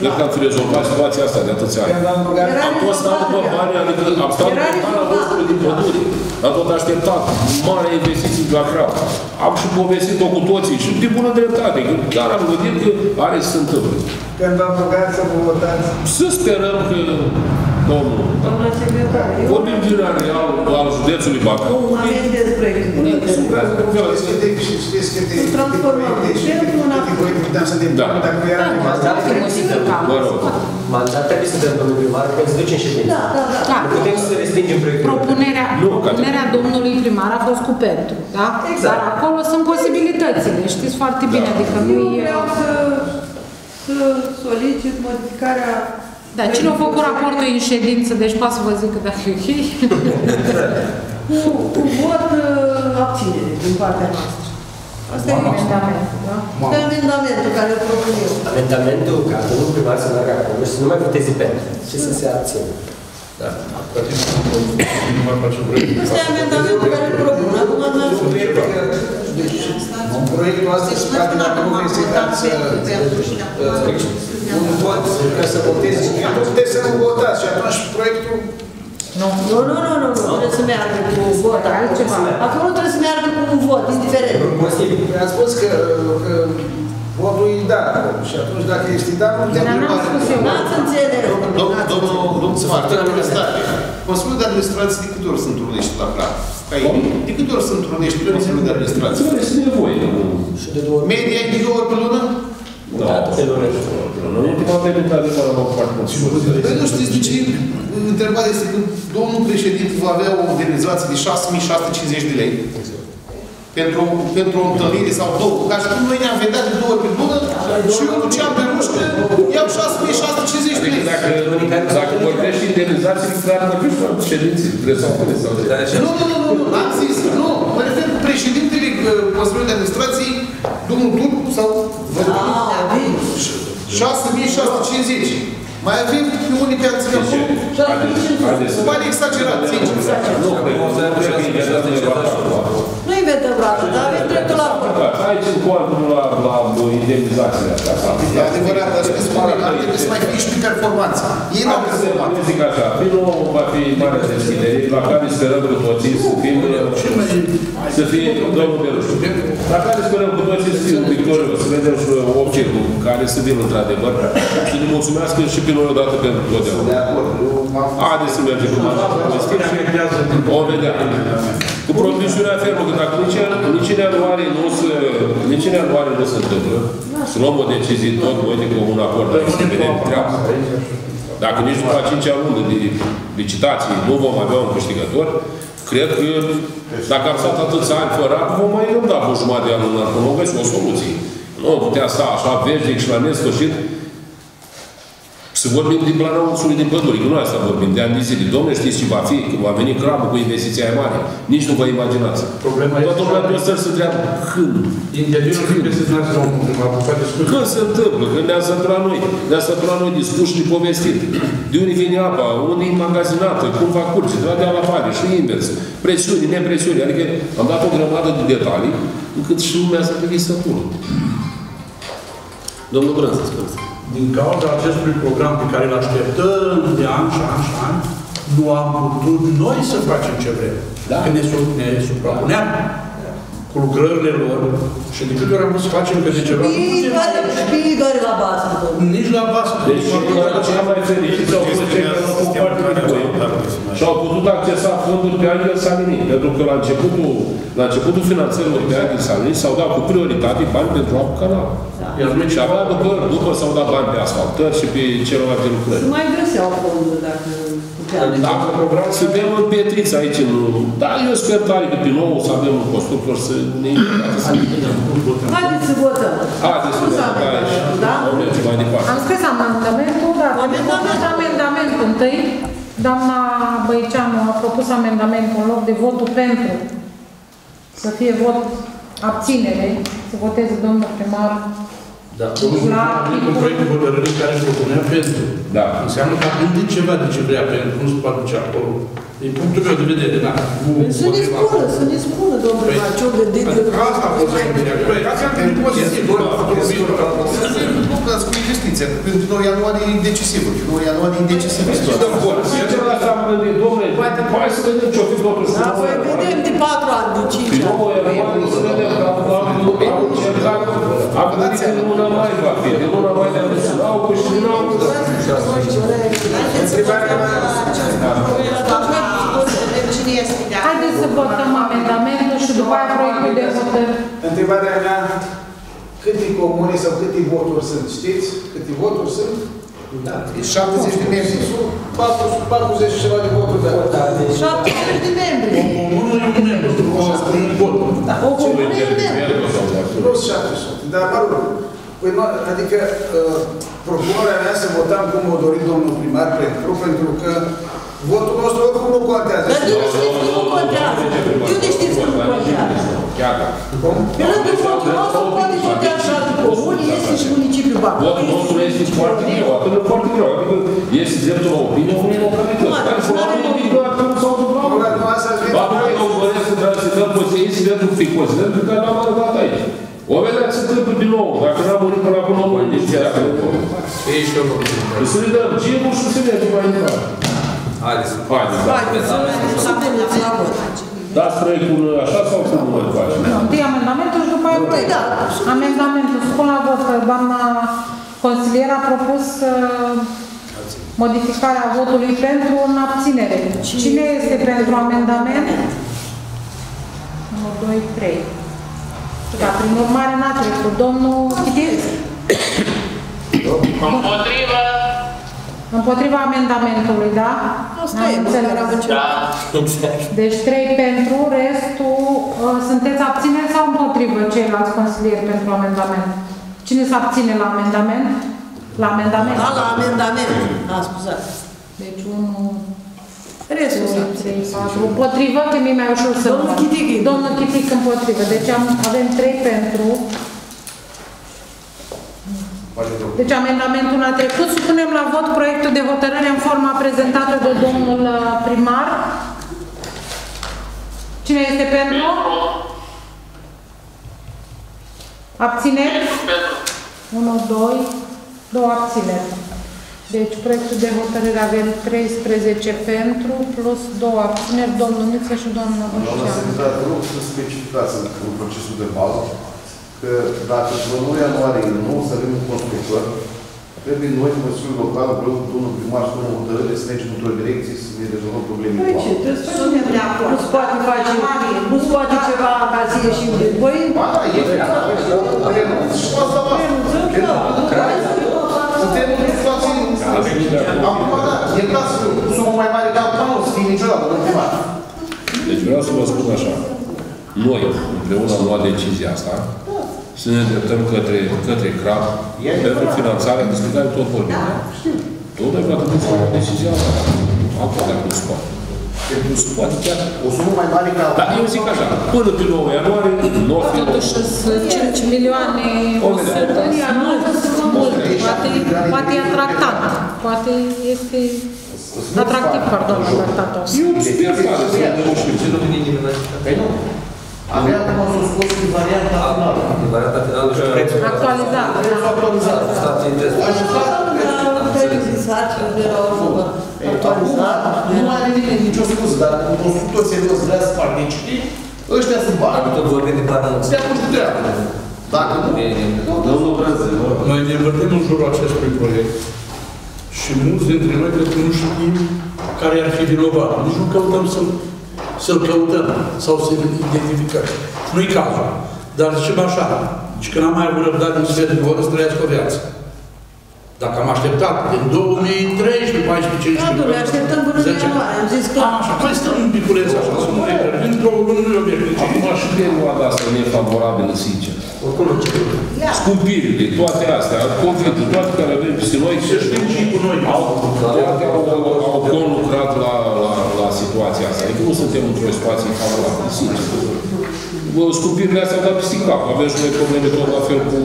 Cred că am fi rezolvat situația asta de atâția ani. Când am rugat, Am tot stat după bani, adică am stat după bani la vostru din pădure. Am tot așteptat mare investiții la crap. Am și povestit-o cu toții și de bună dreptate. Că chiar am gândit că are să se întâmple. când am rugat să vă votați, Să sperăm că, domnul, Doamna secretar, eu vorbim din real al județului Bacău. amendez proiectul. știți câte, știți câte, câte transformăm. proiecte și Trebuie câte una- câte proiecte puteam să depunem Da. dacă nu era Da, nevoie. Mandat trebuie să dăm. Vă rog. Mandat trebuie să dăm domnului primar, că îți ducem ședință. Da, da, da. Da. Nu putem să respingem proiectul. Propunerea, Nu, propunerea domnului primar a fost cu pentru, da? Exact. Dar acolo sunt posibilitățile, știți foarte bine, adică nu Eu e... vreau să, să solicit modificarea Da, cine a făcut raportul în ședință, deci poate să vă zic că dacă e ok. cu, cu vot uh, abținere din partea noastră. Asta e Amendamentul, da? Asta e amendamentul care îl propun eu. Amendamentul ca domnul primar să meargă acolo și să nu mai voteze pentru, și să se abțină. Da. Poate nu mai face un proiect. Asta e amendamentul care îl propun. Acum nu Deci, proiectul ăsta se poate dacă nu este dat să un vot ca să voteze cineva, puteți să nu votați și atunci proiectul Nu, nu, nu, nu, nu, nu, trebuie să meargă cu un vot. Altceva. Acolo trebuie să meargă cu un vot, indiferent. a spus că, că votul e da. Și atunci dacă este da, nu te Dar n-am spus eu. N-ați înțeles. Domnul, domnul, domnul Smart, de administrație. Consiliul de administrație de câte ori se întrunește la plan? Ca ei, de câte ori se întrunește Consiliul de administrație? Ține este nevoie. Și de două ori. Media e de două ori pe lună? Da, pe lună. Nu e timpul de într-adevăr am foarte mult. Păi nu știți de ce? Întrebarea este că domnul președinte va avea o indemnizație de 6.650 de lei pentru, pentru o întâlnire sau două. Ca și cum noi ne-am vedea de două ori pe lună și eu duceam pe mușcă, iau 6.650 de lei. Dacă, dacă vorbești indemnizații, clar vorbești la ședinții, trebuie să spune sau Nu, nu, nu, nu, nu, n-am zis, nu, mă refer președintele uh, Consiliului de Administrație, domnul Turcu sau Ah, bine. 6.650. Mai avem pe unii pe alții acolo. Bani exagerați, sincer. Nu, cred că inventăm undeva pe acolo. Nu inventăm rată, dar avem dreptul la vot. Aici în contul la, la indemnizațiile astea. E adevărat, dar știți cum e, ar trebui să mai fie și pe performanță. Ei n-au performanță. Nu zic așa, primul va fi mare deschidere, la care sperăm cu toții să fim, să fie domnul Berușu. La care sperăm cu toții să fim victorios, să vedem și obcetul care să vină într-adevăr, să ne mulțumească și pe noi odată pentru totdeauna. Haideți să mergem cu mare și vom vedea. Cu promisiunea fermă, că dacă nici, nici în ianuarie nu se, nici în ianuarie nu se întâmplă, să luăm o decizie tot noi de comun acord aici, să vedem treaba. Dacă nici după a cincea lună de licitații nu vom avea un câștigător, cred că dacă am stat atâția ani fără apă, vom mai răbda cu jumătate de an în apă, nu găsim o soluție. Nu putea sta așa veșnic și la nesfârșit să vorbim din plana ursului din pădure, că nu asta vorbim, de ani de zile. Domnule, știți ce va fi? Că va veni crabul cu investiția aia mare. Nici nu vă imaginați. Problema Toată este- lumea trebuie să întreabă când. Interviul cred că se trage la un apucat discuție. Când se întâmplă? Când ne-a săturat noi. Ne-a săturat noi dispuși și povestit. De unde vine apa? Unde e magazinată? Cum va curge? De la de la vale și invers. Presiuni, nepresiuni. Adică am dat o grămadă de detalii încât și lumea să devii sătură. Domnul Brân, să spuneți. Din cauza acestui program pe care îl așteptăm de ani și ani și ani, nu am putut noi să facem ce vrem. Da. Că ne, su- ne suprapuneam cu lucrările lor și de câte ori am vrut să facem câte ceva, nu Șpii putem. doare, șpii doare la basă, domnule. nici la basă. Deci, cea mai fericiți au fost cei care au făcut parte din voi și au putut accesa fonduri pe Angel Salini. Pentru că la începutul, la începutul finanțărilor pe Angel Salini s-au dat cu prioritate bani pentru apă canal. Iar noi Și abia după, după s-au dat bani pe asfaltări și pe celelalte lucrări. Nu mai găseau fonduri dacă puteam. Dacă suntem în Pietriță aici, în... Da, eu sper tare că pe nou o să avem un constructor să ne să Haideți să votăm. Haideți să Spus vedem, da, și amendamentul, da? vom merge mai departe. Am scris amendamentul, dar Amendament. amendamentul, amendamentul întâi. Doamna Băiceanu a propus amendamentul în loc de votul pentru să fie vot abținere, să voteze domnul primar Da, domnul La a venit un proiect de hotărâre care își propunea pentru. Da. Înseamnă că a gândit ceva de ce vrea pentru, nu se poate duce acolo. Din punctul meu de vedere, da. Nu Să ne împotriva. spună, să ne spună, domnul Păi, primar, ce-o gândit. Pentru că asta a fost gândirea. Păi, ați am venit pozitiv. Nu dați cu investiția. că Pentru 9 ianuarie e decisivă. 9 ianuarie e decisivă. Dăm bun. Sincer, asta am gândit, domnule, hai să vedem ce-o fi totuși. Da, păi vedem de patru ani, de cinci Din ani. nou, ianuarie, să vedem că am, am, am încercat, am gândit că în luna mai va fi, din luna mai ne-am zis, au cu și din nou. Întrebarea mea votăm amendamentul și după aia proiectul de hotărâre. Întrebarea mea, câte comune sau câte voturi sunt, știți? Câte voturi sunt? Da. E 70 de membri. 4, 40 și ceva de voturi, da. 70 de membri. Comunul e un membru, o să spun un vot. O comună e un membru. Nu sunt 700, dar mă rog. Păi, nu, adică, uh, propunerea mea să votăm cum o dorit domnul primar pentru, pentru că votul nostru oricum nu contează. Dar de unde știți că nu contează? De unde știți că nu contează? chiar dacă. Pe lângă votul nostru poate votea și altul comun, este și municipiul Bacău. Votul nostru este foarte greu, atât de foarte greu. Adică este dreptul la opinie unei localități. Nu, Care nu are probabil opinie. că acum s-au întâmplat. Acum eu doresc să transităm pe incidentul fi considerent pe care l-am arătat aici. O vedea se întâmplă din nou, dacă n-am murit până acum, nu mai nici dacă nu pot. Ei și eu nu Să ne dăm girul și să mergem mai departe. Haideți. Haideți, da. Haideți să supunem la vot. Dați proiectul așa sau cum îl facem? Întâi amendamentul și după aia proiectul. Da. Amendamentul. Spun la vot că doamna consilier a propus uh, modificarea votului pentru în abținere. Cine este pentru amendament? 1, 2, 3. Da, prin urmare n-a trecut. Domnul Chitir? Împotrivă. Împotriva amendamentului, da? Asta N-am e, înțeles. măcar am încercat. Deci 3 pentru, restul, uh, sunteți abțineți sau împotrivă ceilalți consilieri pentru amendament? Cine se abține la amendament? La amendament? Da, la amendament. Da, scuzați. Deci 1, Restul s-a 2, 3, 4. Împotrivă, că mi-e mai ușor să Domnul văd. Chitic e Domnul Chitic împotrivă. Deci am, avem 3 pentru. Deci amendamentul a trecut. Supunem la vot proiectul de hotărâre în forma prezentată de domnul uh, primar. Cine este pentru? Abțineri? Pentru. 1, 2, 2 abțineri. Deci proiectul de hotărâre avem 13 pentru, plus 2 abțineri, domnul Niță și doamna Doamna Bășceanu. secretar, vă rog să specificați în, în procesul de bază că dacă până 1 ianuarie nu o să avem un constructor, trebuie noi, Consiliul Local, vreau domnul primar, să luăm o hotărâre, să mergem într-o direcție, să ne rezolvăm problemele Păi cu ce, apă. trebuie să suntem de acord. Nu se poate face, nu se poate ceva ca să ieșim de... Păi, Ba da, e renunț și cu asta basta. renunțăm, da. Suntem într-o situație... Acum, da, e clar să sumă mai mare ca acum, nu o să fie niciodată, domnul primar. Deci vreau să vă spun așa. Noi, împreună am luat decizia asta, să ne îndreptăm către, către CRAP pentru finanțarea despre care tot vorbim. Tot noi va trebui să luăm decizia asta. Acum, dacă nu se poate. Nu se poate chiar. O sumă mai mare ca Dar eu zic așa, până pe 9 ianuarie, nu o fi Totuși sunt 5 milioane O 100 vedem. de mult, mult. Poate, poate e atractant. Poate este atractiv, pardon, atractant. Eu sper tare să ne reușim. Păi nu. Avea acum să scos din varianta finală. Varianta finală și prețul. Actualizat. Prețul actualizat. Stați în test. Ajustat prețul. Actualizat, erau Actualizat. Nu are nimeni nicio scuză, dar un constructor serios vrea să participe, ăștia sunt bani. Am tot vorbit de bani mulți. Stea cu treabă. Dacă nu, Domnul Brânză, vă rog. Noi ne învârtim în jurul acestui proiect și mulți dintre noi cred că nu știm care ar fi vinovat. Nici nu căutăm să-l să căutăm sau să-l identificăm. Și nu-i cazul. Dar zicem așa, și că n-am mai avut răbdare în sfert de oră să trăiască o viață. Dacă am așteptat din 2013, 14, 15, Da, domnule, așteptăm până în 10 ianuarie, am zis că... Așa, mai stăm un piculeț așa, să nu ne grăbim, într-o lună nu e obiectiv. Acum și perioada asta nefavorabilă, sincer. Oricum nu ce Scumpirile, toate astea, conflictul, toate care avem peste noi, să știm și cu noi. Au, toate au, au conlucrat la, la, la situația asta. Adică nu suntem într-o situație favorabilă, sincer. Bă, Scumpirile astea au dat peste cap. Avem și noi probleme tot la fel cu,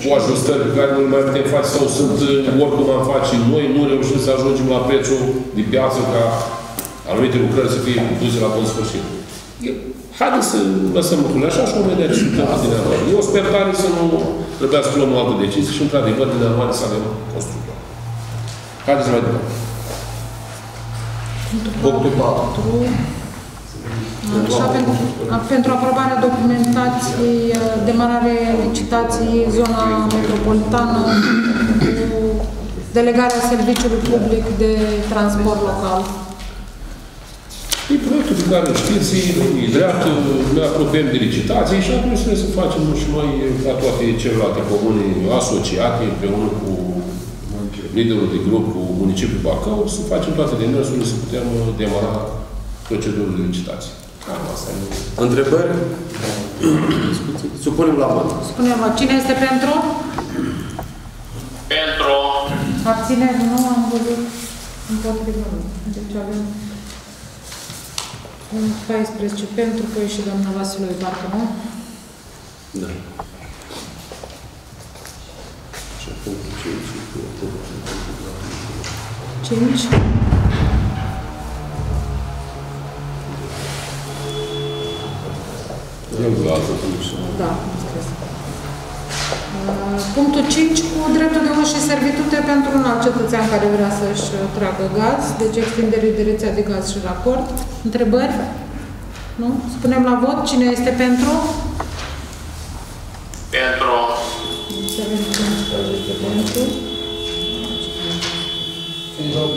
cu ajustări pe care nu le mai putem face sau sunt uh, oricum am face noi, nu reușim să ajungem la prețul de piață ca anumite lucrări să fie duse la bun sfârșit. E- Haideți să lăsăm lucrurile așa și vom vedea ce se întâmplă din ianuarie. Eu sper tare să nu trebuia să luăm o altă decizie și, într-adevăr, din ianuarie să avem constructor. Haideți mai departe. Punctul 4. Așa, pentru, pentru aprobarea documentației, uh, demarare licitației zona metropolitană cu delegarea serviciului public de transport local. E proiectul pe care îl știți, e dreaptă, ne apropiem de licitații și atunci trebuie să facem și noi, ca toate celelalte comune asociate, împreună cu liderul de grup, cu municipiul Bacău, să facem toate demersurile să putem demara procedurile de licitație. Cam asta e. Întrebări? Discuții? Supunem la vot. Spunem, cine este pentru? Pentru. Abțineri? Nu am văzut împotrivă. Deci avem Punct 14 pentru, că și doamna Vasiloi, parcă nu? Da. Și punctul 5. 5. Eu vreau altă funcție. Da, am scris. Uh, Punctul 5 cu dreptul de uz și servitute pentru un alt cetățean care vrea să-și uh, tragă gaz, deci extinderea de rețea de gaz și raport. Întrebări? Nu? Spunem la vot. Cine este pentru? Pentru. Pentru.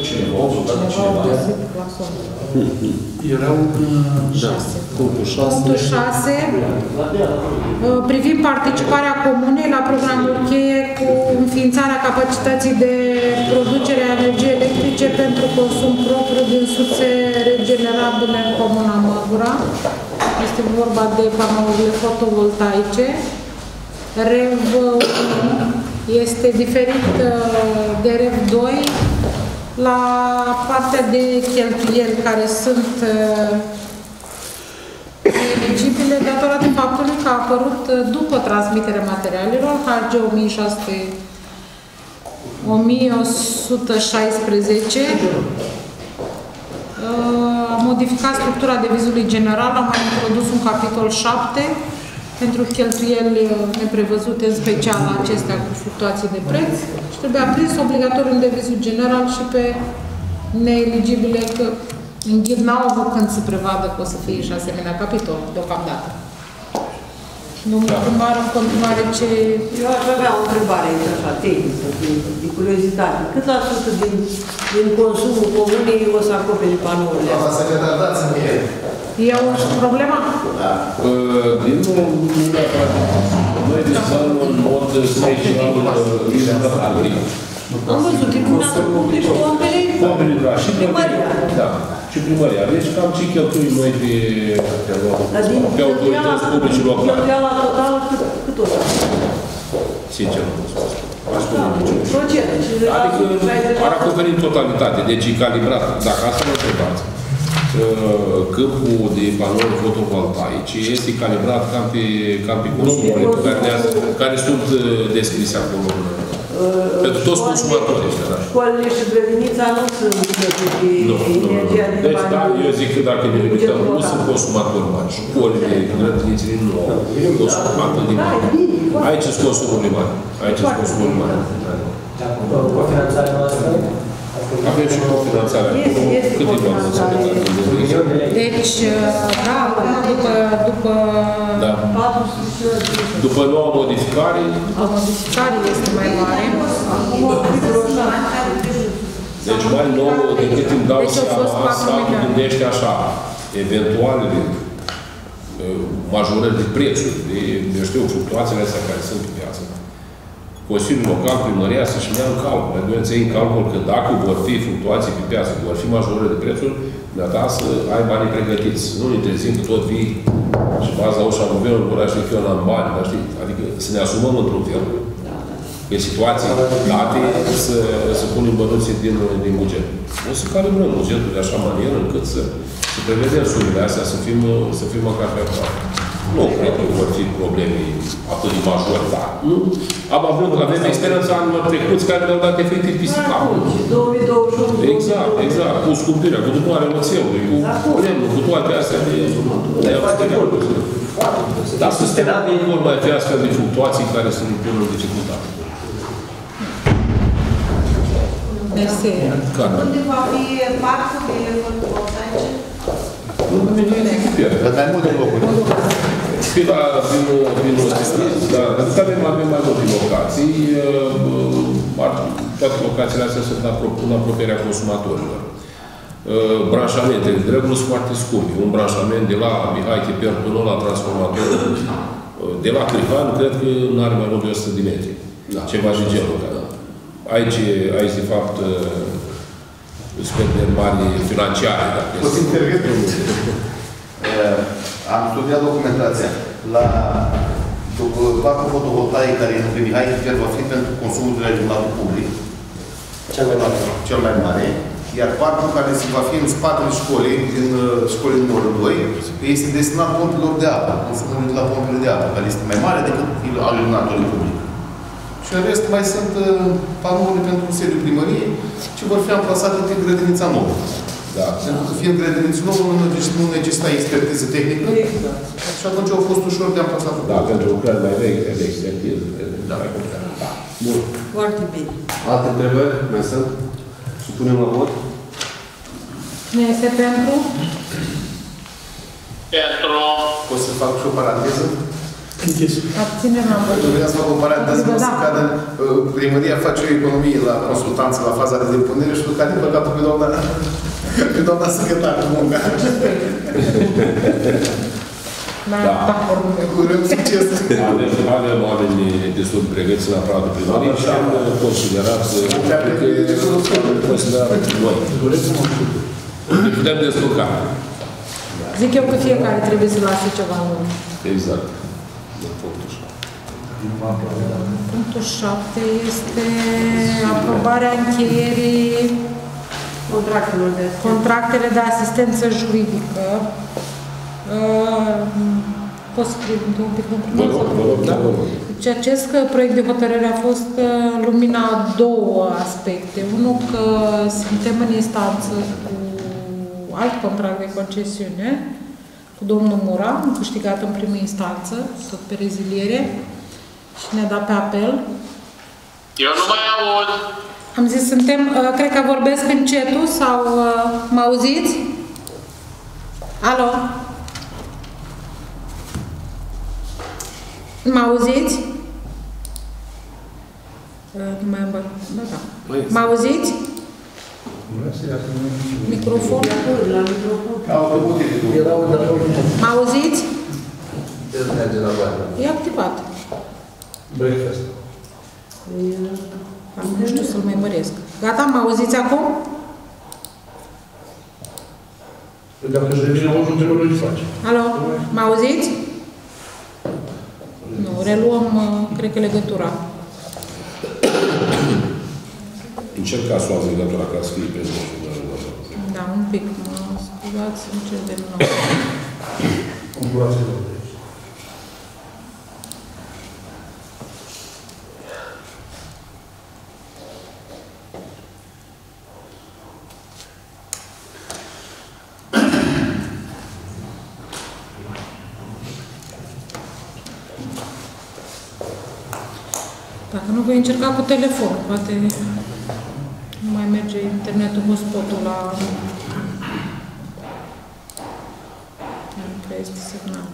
Cineva a votat Cineva a cineva. găsit claxon. Erau Da. Punctul 6. Punctul 6. uh, Privind participarea comunei la programul cheie cu înființarea capacității de producere a energiei electrice pentru consum propriu din surse regenerabile în comuna Măgura. Este vorba de panourile fotovoltaice. REV 1 este diferit uh, de REV 2 la partea de cheltuieli care sunt uh, eligibile datorată faptului că a apărut uh, după transmiterea materialelor HG 1600 1116 a modificat structura devizului general, a mai introdus un capitol 7 pentru cheltuieli uh, neprevăzute, în special acestea cu fluctuații de preț și trebuie aprins obligatoriu în devizul general și pe neeligibile, că în ghid n-au avut când să prevadă că o să fie și asemenea capitol, deocamdată. Domnul primar, în continuare, ce... Eu aș avea o întrebare aici, așa, tehnică, de, de curiozitate. Cât la sută din, din consumul comunei o să acopere panourile astea? Doamna secretar, dați-mi mie. E o problemă? Da. Din nou, nu neapărat. Noi vizăm în mod special uh, agric. Am văzut, terminatul public cu ambele Oamenii de la și primăria. Da. Și primăria. Deci cam ce cheltuim noi pe, Dar din pe autorități publice locale. cheltuiala totală cât, cât o să? Sincer, nu pot să vă spun. Aș spune Da, niciun. procent. Adică ar acoperi în totalitate, deci e calibrat. Dacă asta mă întrebați, uh, câmpul de panouri fotovoltaice este calibrat cam pe, cam pe consumurile pe care, le care sunt uh, descrise acolo. Pentru toți consumatorii ăștia, da. Școlile și grădinița nu sunt plătite Nu, nu, nu. energia din Deci, da, banii eu zic că dacă ne limităm, nu sunt consumatori mari. Școlile, grădinițele nu au consumatori de mari. Aici sunt consumurile mari. Aici sunt consumurile mari. Cu finanțarea noastră, Avem și cofinanțarea. Este, este Cât e doamnă cofinanțare. secretar? Deci, da, acum după, după Da. 400 și ceva. După noua modificare, o modificare este mai mare. deci mai nou decât îmi dau Deci au fost seama, patru statul milioane. gândește așa, eventualele uh, majorări de prețuri, de, eu știu, fluctuațiile astea care sunt pe piață. Consiliul Local, primăria să-și ia în calcul, adică să iei în calcul că dacă vor fi fluctuații pe piață, vor fi majorări de prețuri, ta să ai banii pregătiți. Nu ne trezim că tot vii și baza ușa guvernului vor știu că eu n-am bani, dar știi? Adică să ne asumăm într-un fel că situații date să, să punem bănuții din, din buget. O să calibrăm bugetul de așa manieră încât să, să prevedem sumele astea, să fim, să fim măcar pe aproape. Nu cred că vor fi probleme atât de majore, dar nu. Am avut, avem experiența anilor trecuți care ne-au dat efectiv pisica. Atunci, 2021. Exact, exact. Cu scumpirea, cu dublarea oțelului, cu lemnul, cu toate astea de... de Dar să stea nu vor mai fi astfel de fluctuații care să ne pună în dificultate. Este Care? Unde va fi parcul de fotovoltaice? Nu mi vine echipiere. Dar mai multe locuri. Pe la, din, din, da, adică avem, avem mai multe locații. uh, ar- Toate locațiile astea sunt apro- în apropierea consumatorilor. Uh, Branșamente, de regulă sunt foarte scumpe. Un branșament de la Mihai Chiper până la transformator, uh, de la Crihan, cred că nu are mai mult de 100 de metri. Da. Ceva și genul. Da. Aici, aici, de fapt, spenderi mari financiare. Dacă Pot să intervin? Uh, Am studiat documentația. La după parcul fotovoltaic care este Mihai Chifer va fi pentru consumul de la public. Cel mai mare. Cel mai mare. Iar parcul care se va fi în spatele școlii, din uh, școlii numărul 2, este destinat pompilor de apă. Nu se mult la pompile de apă, care este mai mare decât al iluminatorului public. Și în rest mai sunt uh, panouri pentru sediul primăriei, ce vor fi amplasate pe grădinița nouă. Da. Pentru că fiind grădiniță nouă, nu necesita, nu necesita expertiză tehnică. Și atunci au fost ușor de amplasat. Da, pentru lucrări mai vechi, de expertiză. Da, mai complicat. Da. Bun. Foarte bine. Alte întrebări mai sunt? Supunem la vot? Nu este pentru? Pentru. Pot să fac și o paranteză? Abținem la vot. Vreau să fac o paranteză, nu se Da. cadă, uh, primăria face o economie la consultanță la faza de depunere și ducă din păcatul pe doamna, pe doamna secretară munca. Da. Da. Urăm succes! Avem, avem oameni destul de pregătiți la prada primăriei și am considerat să am considerat noi. Ne putem descurca. Zic eu că fiecare trebuie să lase ceva în urmă. Exact. De punctul ăsta. Punctul 7 este aprobarea încheierii Contractelor de contractele de asistență juridică. Uh, Poți să scriu un pic Vă rog, vă rog, da, vă rog. Deci acest uh, proiect de hotărâre a fost uh, în lumina a două aspecte. Unul că suntem în instanță cu alt contract de concesiune cu domnul Mura, am câștigat în primă instanță, tot pe reziliere, și ne-a dat pe apel. Eu nu mai aud. Am zis, suntem, uh, cred că vorbesc încetul sau uh, mă auziți? Alo? Mă auziți? Uh, Nu mai am bă- da, da. Mă auziți? Microfon? La microfon. Mă auziți? El merge la bani. E activat. Breakfast. Acum nu știu să-l mai măresc. Gata, mă auziți acum? Păi Dacă își revine auzul, trebuie să faci. Alo? Mă auziți? Nu, reluăm, uh, cred că, legătura. Încerc ca să luați legătura ca să fie prezent. Da, un pic, mă scuzați, încerc de nou. Compurație voi încerca cu telefon. Poate nu mai merge internetul hotspot-ul la... Nu prea este semnal.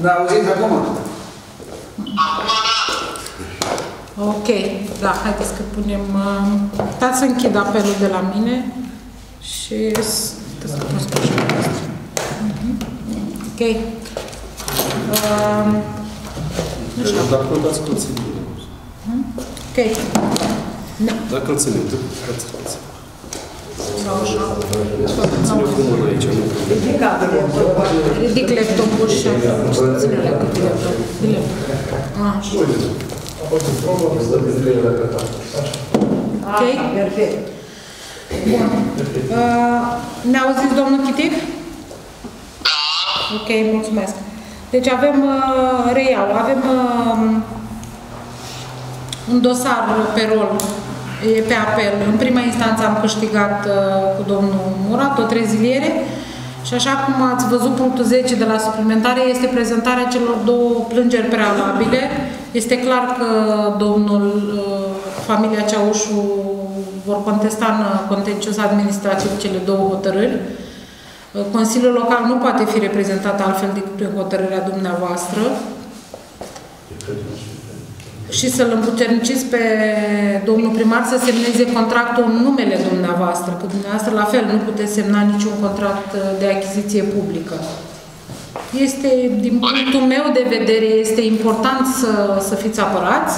Da, auziți acum? Ok, da, haideți că punem... Uh, dați să închid apelul de la mine și s- puteți să pun sfârșitul ăsta. Mhm. Ok. Uh, nu știu. Dacă nu dați conținutul. Ok. Da. Dacă conținutul, dați conținutul. Sau așa. Ține cu mâna aici, nu cu Ridic laptopul și ține la câte laptop. Bine. Așa. Ok? Perfect. Bun. Uh, ne auziți, domnul Chitic? Ok, mulțumesc. Deci avem, uh, reiau, avem uh, un dosar pe rol, e pe apel. În prima instanță am câștigat uh, cu domnul Murat, o treziliere. Și așa cum ați văzut, punctul 10 de la suplimentare este prezentarea celor două plângeri prealabile. Este clar că domnul, uh, familia Ceaușu vor contesta în contencios administrativ cele două hotărâri. Uh, Consiliul Local nu poate fi reprezentat altfel decât prin hotărârea dumneavoastră și să-l împuterniciți pe domnul primar să semneze contractul în numele dumneavoastră, că dumneavoastră la fel nu puteți semna niciun contract uh, de achiziție publică. Este, din punctul meu de vedere, este important să, să fiți apărați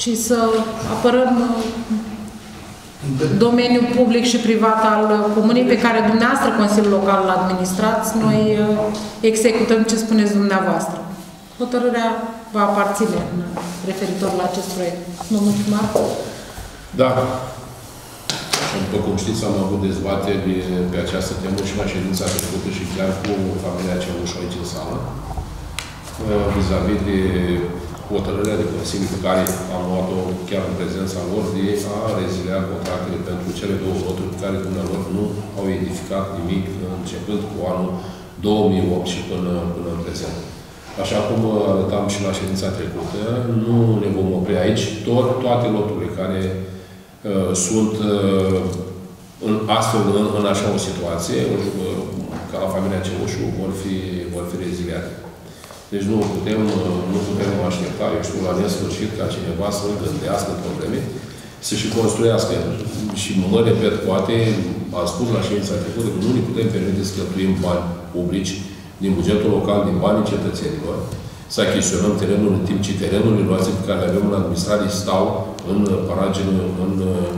și să apărăm uh, domeniul public și privat al comunei pe care dumneavoastră, Consiliul Local, îl administrați, noi uh, executăm ce spuneți dumneavoastră. Hotărârea va aparține în referitor la acest proiect. Domnul primar? Da. După cum știți, am avut dezbateri pe această temă și la ședința trecută și chiar cu familia Ceaușu aici în sală, uh, vis-a-vis de hotărârea de Consiliu pe care am luat-o chiar în prezența lor de a rezilia contractele pentru cele două loturi pe care dumneavoastră nu au edificat nimic începând cu anul 2008 și până, până în prezent. Așa cum arătam și la ședința trecută, nu ne vom opri aici. Tot, toate loturile care uh, sunt uh, în, astfel în, în așa o situație, uh, ca la familia Cemușu, vor fi, vor fi reziliate. Deci nu putem, nu putem aștepta, eu știu, la nesfârșit ca cineva să nu gândească probleme, să și construiască. Și mă repet, poate, am spus la ședința trecută, că nu ne putem permite să cheltuim bani publici din bugetul local, din banii cetățenilor, să achiziționăm terenul în timp ce terenurile noastre pe care le avem în administrare stau în paragine, în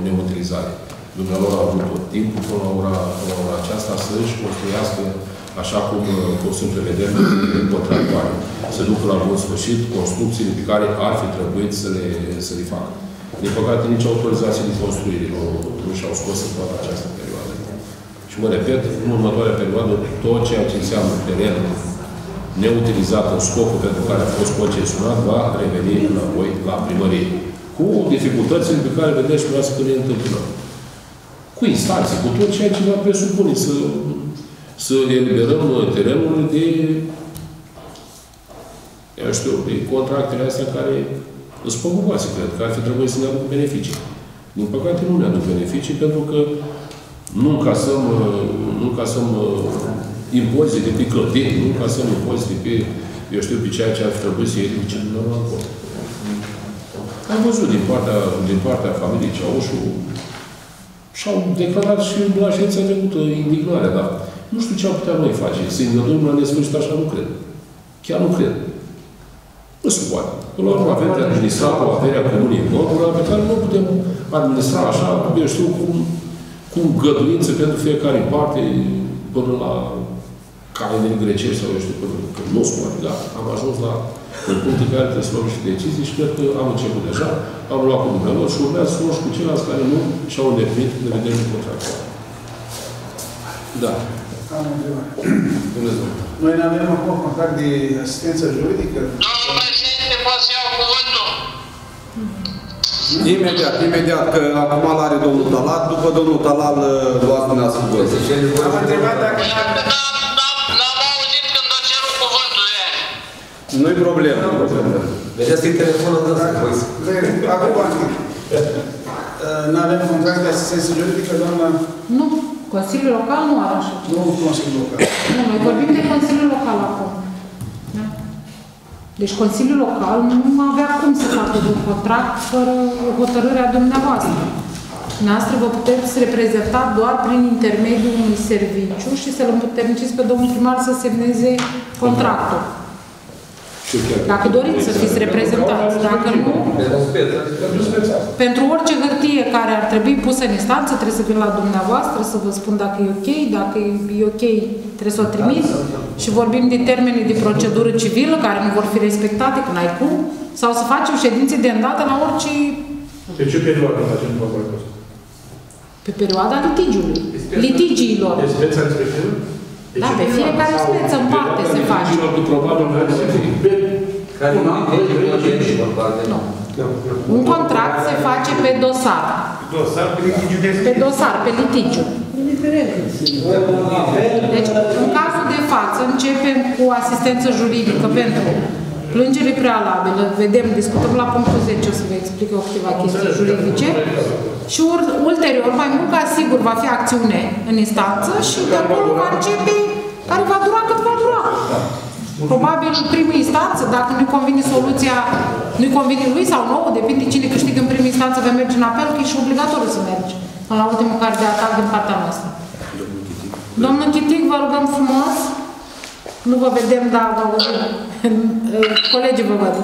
neutilizare. Dumnealor a avut tot timpul până la ora, până la ora aceasta să-și construiască așa cum, cum sunt prevederi contractuale. Să ducă la bun sfârșit construcțiile pe care ar fi trebuit să le, să le facă. Din păcate, nici autorizații de construire nu, nu și-au scos în toată această perioadă. Și mă repet, în următoarea perioadă, tot ceea ce înseamnă teren neutilizat în scopul pentru care a fost concesionat, va reveni înapoi la primărie. Cu dificultățile pe care vedeți și vreau să ne întâmplăm. Cu instanții, cu tot ceea ce va presupune să să eliberăm terenul de, eu știu, de contractele astea care sunt păguboase, cred, că ar fi trebuit să ne aducă beneficii. Din păcate nu ne aduc beneficii pentru că nu încasăm, nu încasăm impozite pe clădiri, nu încasăm impozite pe, eu știu, pe ceea ce ar fi trebuit să iei ce nu acolo. Am văzut din partea, din partea familiei Ceaușu și-au declarat și la ședința trecută indignarea, dar nu știu ce am putea noi face. Să-i îngăduim la nesfârșit așa, nu cred. Chiar nu cred. Nu se poate. Până la urmă avem de administrat o avere a comunii Nordura pe care nu putem administra așa, eu știu, cu, cu găduință pentru fiecare parte, până la calenele grecești sau eu știu, până că nu se poate. Da, am ajuns la în punctul care trebuie să luăm și decizii și cred că am început deja, am luat cu dumneavoastră și urmează să luăm și cu ceilalți care nu și-au îndeplinit de vedere contractual. Da. Am o întrebare. Noi ne avem acum contact de asistență juridică? Domnul președinte, pot să iau cuvântul? Imediat, imediat, că acum îl are domnul Talat, după domnul Talat luați dumneavoastră cuvântul. Am întrebat dacă N-am Nu-i problemă. Vedeți că e telefonul ăsta, voi. Acum, nu avem contract de asistență juridică, doamna? Nu. Consiliul Local nu are așa. Nu Consiliul Local. Nu, noi vorbim de Consiliul Local acum. Da? Deci Consiliul Local nu avea cum să facă un contract fără hotărârea dumneavoastră. Noastră vă puteți reprezenta doar prin intermediul unui serviciu și să-l împuterniciți pe domnul primar să semneze contractul. Dacă doriți să fiți reprezentați, dacă nu, pentru orice hârtie care ar trebui pusă în instanță, trebuie să vin la dumneavoastră să vă spun dacă e ok, dacă e ok, trebuie să o trimit și vorbim de termene de procedură civilă care nu vor fi respectate, când ai cum, sau să facem ședințe de îndată la orice... Pe ce perioadă facem probabil Pe perioada litigiului, litigiilor. De speța respectivă? Da, pe fiecare speță în parte se face. Probabil Care nu Nu. Un contract se face pe dosar. Dosar pe litigiu de Pe dosar, pe litigiu. Deci, în cazul de față, începem cu asistență juridică pentru plângere prealabilă. Vedem, discutăm la punctul 10, o să vă explic eu câteva chestii juridice. Și ulterior, mai mult ca sigur, va fi acțiune în instanță și de acolo va începe, care va dura cât va dura. Probabil în primă instanță, dacă nu-i convine soluția, nu-i convine lui sau nouă, depinde cine câștigă în primă instanță, va merge în apel, că e și obligatoriu să mergi până la ultimul care de atac din partea noastră. Domnul Chitic, vă rugăm frumos, nu vă vedem, dar vă auzim. Colegii vă văd.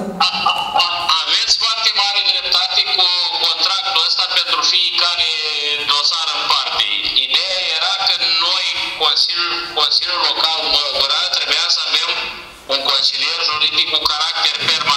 Consiliul Local Măgura trebuia să avem un consilier juridic cu caracter permanent,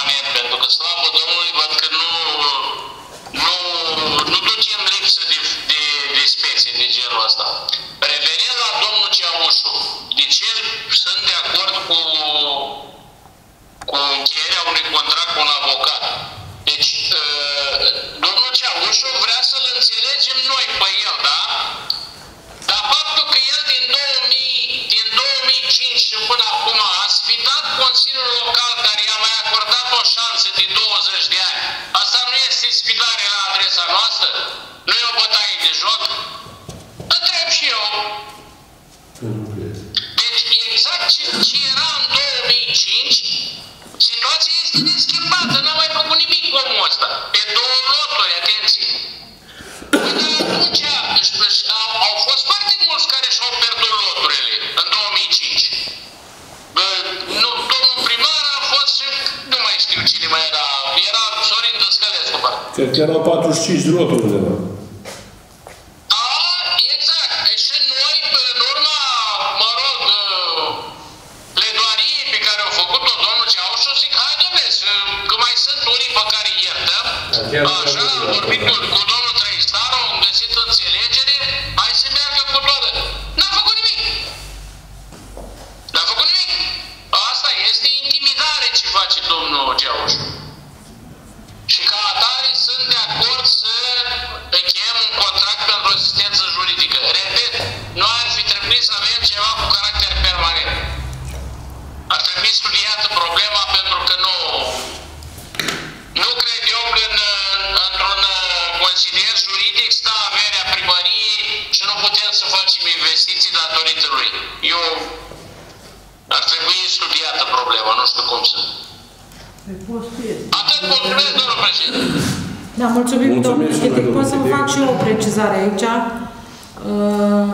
omul ăsta. Pe două loturi, atenție. Până atunci își, își, au, au fost foarte mulți care și-au pierdut loturile în 2005. Bă, nu, domnul primar a fost și nu mai știu cine mai era. Era Sorin Dăscălescu, parcă. Cred că erau 45 de loturi undeva. Exact. Așa, am vorbit cu, cu domnul Trăistaru, am găsit înțelegere, hai să meargă cu toată. N-a făcut nimic. N-a făcut nimic. Asta este intimidare ce face domnul Ceaușu. Și ca atare sunt de acord să încheiem un contract pentru asistență juridică. Repet, noi ar fi trebuit să avem ceva cu caracter permanent. Ar trebui studiată problema pentru că nu... Nu cred eu că în, într-un consilier juridic stă averea primăriei și nu putem să facem investiții datorită lui. Eu ar trebui studiată problema, nu știu cum să... Atât mulțumesc, domnul președinte. Da, mulțumim, Mulțumim domnule și noi, Chitic. domnule Pot să vă Chitic. fac și eu o precizare aici. Uh,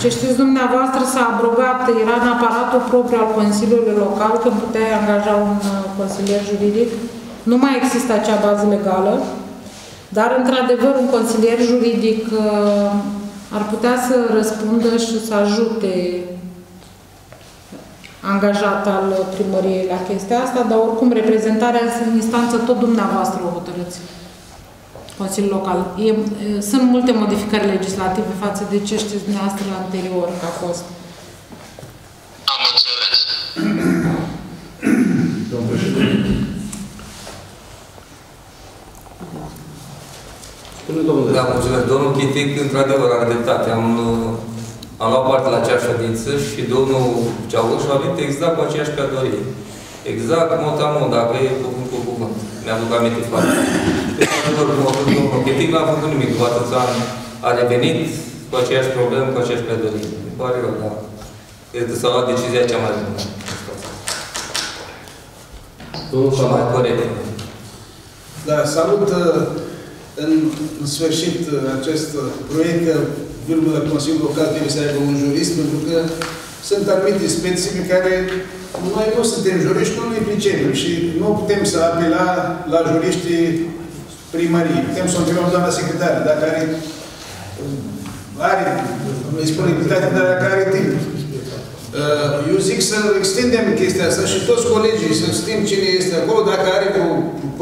Ce știți dumneavoastră s-a abrogat, era în aparatul propriu al Consiliului Local când puteai angaja un uh, consilier juridic. Nu mai există acea bază legală, dar într-adevăr un consilier juridic uh, ar putea să răspundă și să ajute angajat al primăriei la chestia asta, dar oricum reprezentarea în instanță tot dumneavoastră o hotărâți. Consiliul Local. E, e, sunt multe modificări legislative față de ce știți dumneavoastră anterior că a fost. Am înțeles. Domnul președinte. Spune domnule. Da, mulțumesc. Domnul Chitic, într-adevăr, are dreptate. Am, uh, am luat parte la acea ședință și domnul Ceauș a venit exact cu aceeași pledoarie. Exact, mot a mot, dacă e cuvânt cu cuvânt. Mi-aduc aminte foarte. Deci, într-adevăr, cum a făcut domnul Chitic, n-a făcut nimic. După atâția ani a revenit cu aceeași problemă, cu aceeași pledoarie. Mi pare rău, dar cred că s-a luat decizia cea mai bună. Domnul Și mai corect. Da, salut uh, în, în sfârșit uh, acest uh, proiect că virgulă Consiliul Local trebuie să aibă un jurist, pentru că sunt anumite specii pe care noi nu suntem juriști, nu ne pricepem și nu putem să apela la juriștii primării. Putem să o întrebăm doamna secretară, dacă are, are disponibilitate, dar dacă are timp. Uh, Eu zic să extindem chestia asta și toți colegii să știm cine este acolo, dacă are o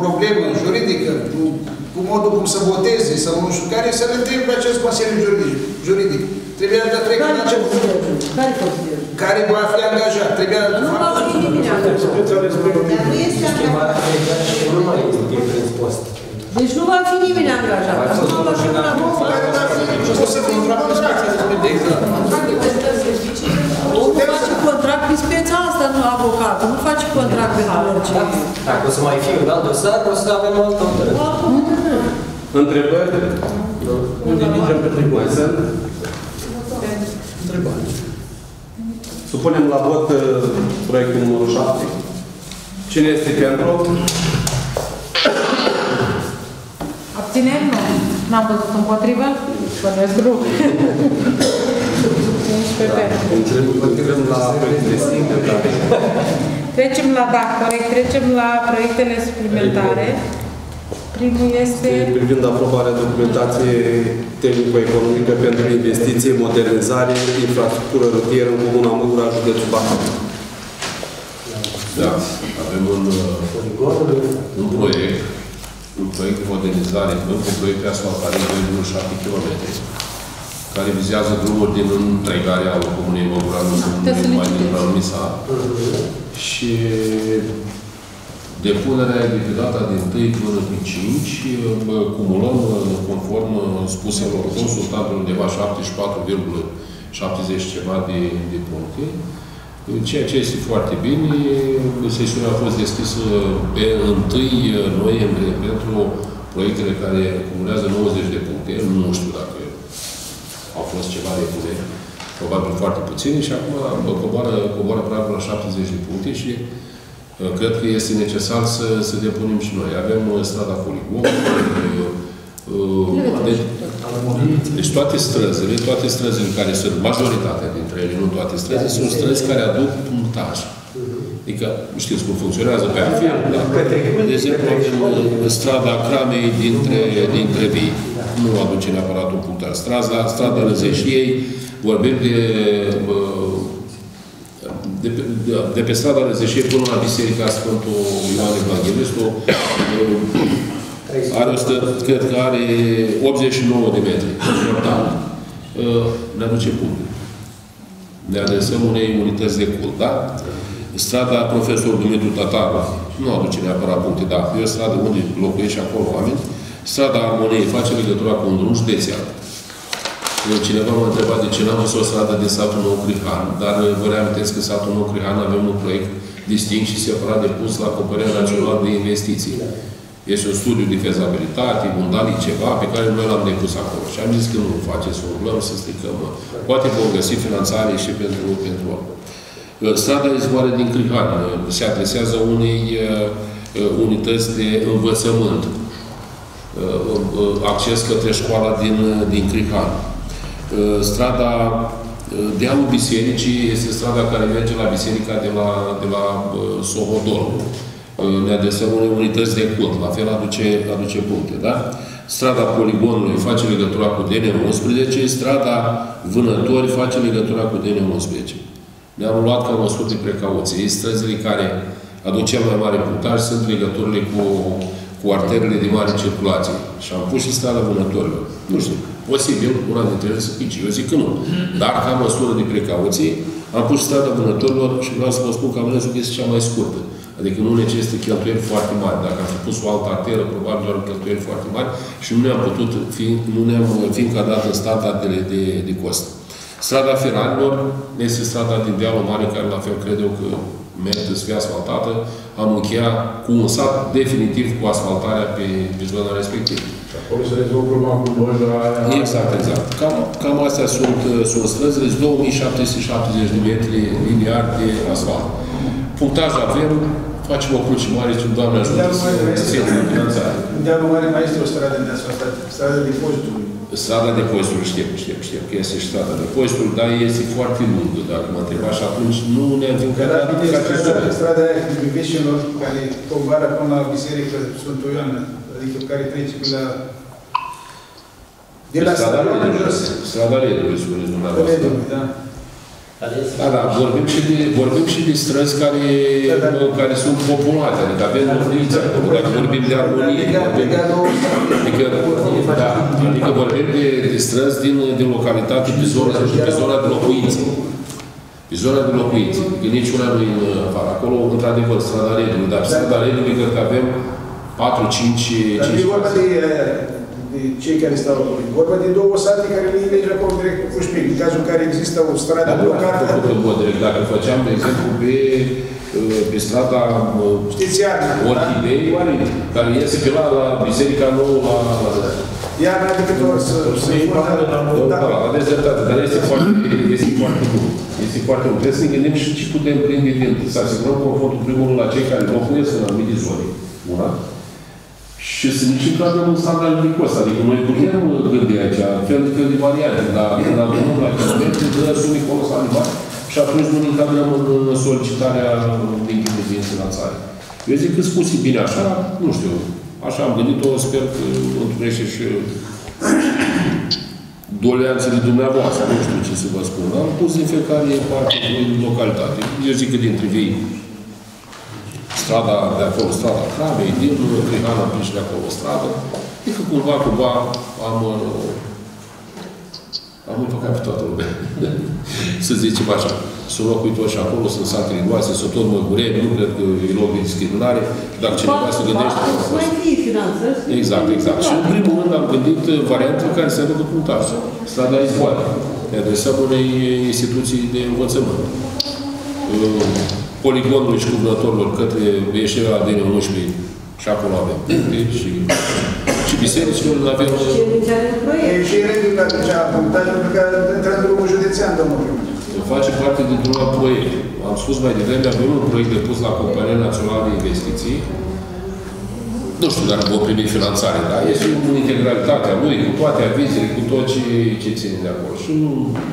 problemă juridică, cu, cu modul cum să voteze sau nu știu care, să le întrebe pe acest Consiliu juridic. juridic. Trebuia de trec la început. Care consilierul? Care va fi angajat. Trebuia Nu va fi nimeni angajat. Dar nu este Schimbarea legea și nu mai este din post. Deci nu va fi nimeni angajat. Acum va fi un avocat care va fi... O să avocatul. Nu face contract pentru orice. Dacă o să mai fie un alt dosar, o să avem o altă hotărâre. Întrebări? Unde mergem pe tribunal? Mai sunt? Întrebare. Supunem la vot uh, proiectul numărul 7. Cine este pentru? Abținem? Nu. N-am văzut împotrivă? Bănuiesc nu. 11 pentru. Intrăm la proiectul de simplitate. Trecem la, da, corect, trecem la proiectele suplimentare. Primul este privind aprobarea documentației tehnico-economică pentru investiție, modernizare, infrastructură rutieră în Comuna Măgura, județul Bacău. Da, avem un, uh, un proiect, un proiect de modernizare, încă un proiect de asfaltare de 2,7 km, care vizează drumuri din întregarea Comunei Măgura, nu puteți să le numai din citeți. anumit sat. Și depunerea e de pe data de 1 până pe 5, bă, cumulăm uh, conform uh, spuselor consultantului undeva 74,70 ceva de, de puncte. Ceea ce este foarte bine, sesiunea a fost deschisă pe 1 noiembrie pentru proiectele care acumulează 90 de puncte. Nu știu dacă au fost ceva de bune, probabil foarte puține și acum bă, coboară, coboară pragul la 70 de puncte și uh, cred că este necesar să, să depunem și noi. Avem uh, strada Poligon, uh, uh, deci, deci toate străzile, toate străzile care sunt, majoritatea dintre ele, nu toate străzile, sunt străzi care aduc punctaj. Adică, știți cum funcționează pe altfel, da? De exemplu, avem uh, strada Cramei dintre, dintre vii, nu aduce neapărat un punctaj. Strada, strada Răzeșiei, vorbim de, uh, de, pe, de, de pe strada Răzeșiei până la Biserica Sfântul Ioan Evanghelistul, uh, are 100, cred că are 89 de metri. Da. Ne aduce puncte. Ne adresăm unei unități de cult, da? Strada Profesor Dumitru Tataru nu aduce neapărat puncte, da. E o stradă unde locuiești și acolo oameni. Strada Armoniei face legătura cu un drum județean. Eu, Cineva m-a întrebat de ce n-am văzut o stradă din satul Nou Crihan, dar vă reamintesc că satul Nou Crihan avem un proiect distinct și separat de pus la Acoperirea Națională de Investiții. Este un studiu de fezabilitate, un dali ceva pe care noi l-am depus acolo. Și am zis că nu faceți să urmăm, să stricăm. Poate vom găsi finanțare și pentru, pentru Strada izvoare din Crihan se adresează unei uh, unități de învățământ. Uh, uh, Acces către școala din, din Crihan. Strada Dealul Bisericii este strada care merge la biserica de la, de la Sohodor. Ne adresăm unei unități de cult. La fel aduce, aduce puncte, da? Strada Poligonului face legătura cu DN11, strada Vânători face legătura cu DN11. Ne-am luat ca măsuri de precauție. Străzile care aduc cel mai mare punctaj sunt legăturile cu, cu arterele de mare circulație. Și am pus și strada vânătorilor. Nu știu, posibil, una dintre ele să pice. Eu zic că nu. Dar ca măsură de precauție, am pus strada vânătorilor și vreau să vă spun că am că este cea mai scurtă. Adică nu necesită cheltuieli foarte mari. Dacă am fi pus o altă arteră, probabil doar cheltuieli foarte mari și nu ne-am putut, fi, nu ne-am fi încadrat în standardele de, de cost. Strada Feranilor este strada din Dealul Mare, care la fel cred eu că merită să fie asfaltată. Am încheiat cu un sat definitiv cu asfaltarea pe, pe zona respectivă. Acolo se rezolvă problema cu loja aia. Exact, exact. Cam, cam astea sunt, sunt străzile, 2770 de metri liniar de asfalt. Punctaj avem, facem o cruce mare și Doamne ajută să găsim finanțare. În dealul mare mai este o stradă de asfaltat, strada de postului. Strada de posturi, știu, știu, știu că este și strada de posturi, dar este foarte lungă, dacă mă întreba, și atunci nu ne-am fi Era încadrat bine ca ce strada, sună. strada aia cu Biveșilor, care coboară până la biserică Sfântul Ioan, adică care trece pe la... De la Strada strada în jos. Redului, Strada Redului, spuneți dumneavoastră. Redului, da. Da, da, vorbim și de, vorbim și de străzi care, care sunt populate, adică avem urnițe acolo, dacă vorbim de armonie, vorbim, adică, da, adică vorbim de, de străzi din, din localitate pe zona, pe zona de locuințe. Pe zona de locuințe, adică nici una nu e în afară. Acolo, într-adevăr, strada Redului, dar strada Redului cred că avem 4, 5, 5 Dar e vorba de, de cei care stau acolo. E vorba de două sate care nu merge acolo direct cu Cușpic. În cazul în care există o stradă Dar nu blocată. am făcut în mod direct. Dacă îl făceam, de exemplu, pe, pe strada Știți iarna, da? Orchidei, care iese pe la, la Biserica Nouă, la... la Iarna de câte ori să... să da, da, la dezertate, dar este foarte, este foarte bun. Este foarte bun. Trebuie să ne gândim și ce putem prinde din Să asigurăm confortul primul rând la cei care locuiesc în anumite zone. Una. Și să nici intrăm în standard de cost. Adică noi putem gândi aici fel de fel de variante, dar când avem la kilometri, dă sume colosale mari și atunci nu ne încadrăm în solicitarea din din finanțare. Eu zic că spus bine așa, nu știu, Așa am gândit-o, sper că întrunește și doleanțele dumneavoastră, nu știu ce să vă spun. Am pus în fiecare parte din localitate. Eu zic că dintre vei strada de acolo, strada Cramei, din Crihana până și de acolo stradă, e că cumva, cumva am uh, am împăcat pe toată lumea. să zicem așa. Sunt locuitori și acolo, sunt sate rigoase, sunt tot măgureni, nu cred că e loc de discriminare. Dacă cineva se gândește... Să mai fie finanțări. să Exact, fie exact. Și în primul rând am gândit uh, variantele care se aducă punctaj. Strada Izvoare. Ne adresăm unei instituții de învățământ. Uh, Poligonului și cuvânătorilor către ieșirea la din 11 și acolo avem puncte și, și bisericile avem uh, E și regulile acea punctajă, pentru că intră în drumul județean, domnul primar. face parte dintr-un alt proiect. Am spus mai devreme, avem un proiect depus la Compania Națională de Investiții. Nu știu dacă vom primi finanțare, dar este în integralitatea lui, cu toate avizele, cu tot ce, ce ține de acolo. Și nu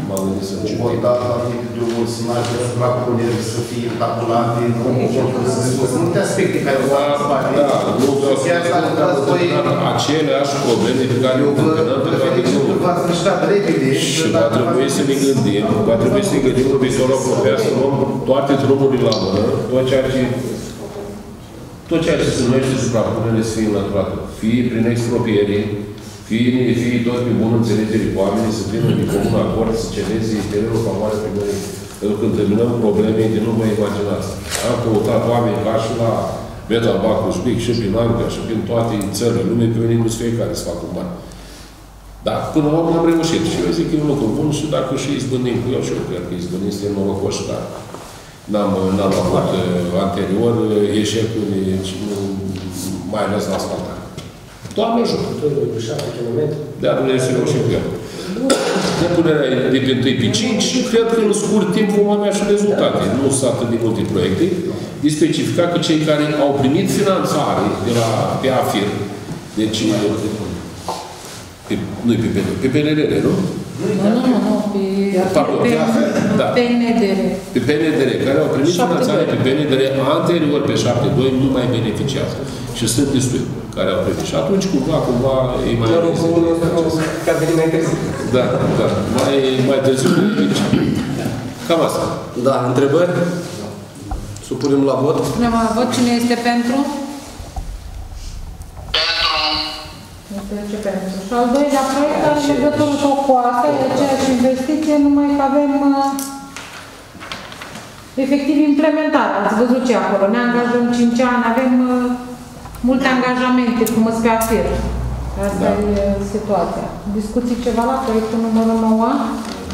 m-am gândit să încep. Bordat la tip de o mulțimare de propuneri să fie calculate, nu să se spus. Multe aspecte care o să spate. Da, nu vreau să Chiar dacă dați voi aceleași probleme pe care le întâlnăm pe toate drumurile. v-ați mișcat repede. Și va trebui să ne gândim, va trebui să ne gândim în viitorul apropiat, să luăm toate drumurile la mână, tot ceea ce tot ceea ce se numește suprapunere să fie înlăturată. Fie prin expropiere, fie, fie tot pe bună înțelegere cu oamenii, să vină de comun acord, să cedeze terenul în favoarea primării. Pentru că întâlnăm probleme de nu vă imaginați. Am căutat oameni ca și la Metal Bacus Mic, și prin Anglia, și prin toate țările lumii, pe venit nu fiecare să facă un bani. Da, până la urmă am reușit și eu zic că e un lucru bun și dacă și izbândim cu el, și eu cred că izbândim, suntem norocoși, dar n-am, n-am avut uh, anterior uh, eșecuri, și nu- mai ales la asfaltare. Doamne ajută! 7 km. De Dumnezeu și cu el. Depunerea e de pe 1 pe 5 și cred că în scurt timp vom avea și rezultate. Nu sunt atât de multe proiecte. E specificat că cei care au primit finanțare de la pe AFIR, deci pe, nu pe, pe, pe PNRR, nu? Nu, nu, nu, nu, pe, Pardon, pe, pe AFIR, da. pe NDR. Pe PNDR, care au primit Șapte finanțare doi. pe PNDR anterior pe 7-2, nu mai beneficiază. Și sunt destui care au primit. Și atunci, cumva, cumva, e mai... Doar un comun că a venit mai târziu. Da, da. Mai, mai târziu nici. Cam asta. Da, întrebări? Supunem la vot? Punem la vot cine este pentru? Este ce pentru. Și al doilea proiect are legătură tot cu asta, e aceeași investiție, numai că avem uh, efectiv implementat. Ați văzut ce e acolo. Ne angajăm 5 ani, avem uh, multe angajamente, cum îți pe afir. Asta Da. e uh, situația. Discuții ceva la proiectul numărul 9?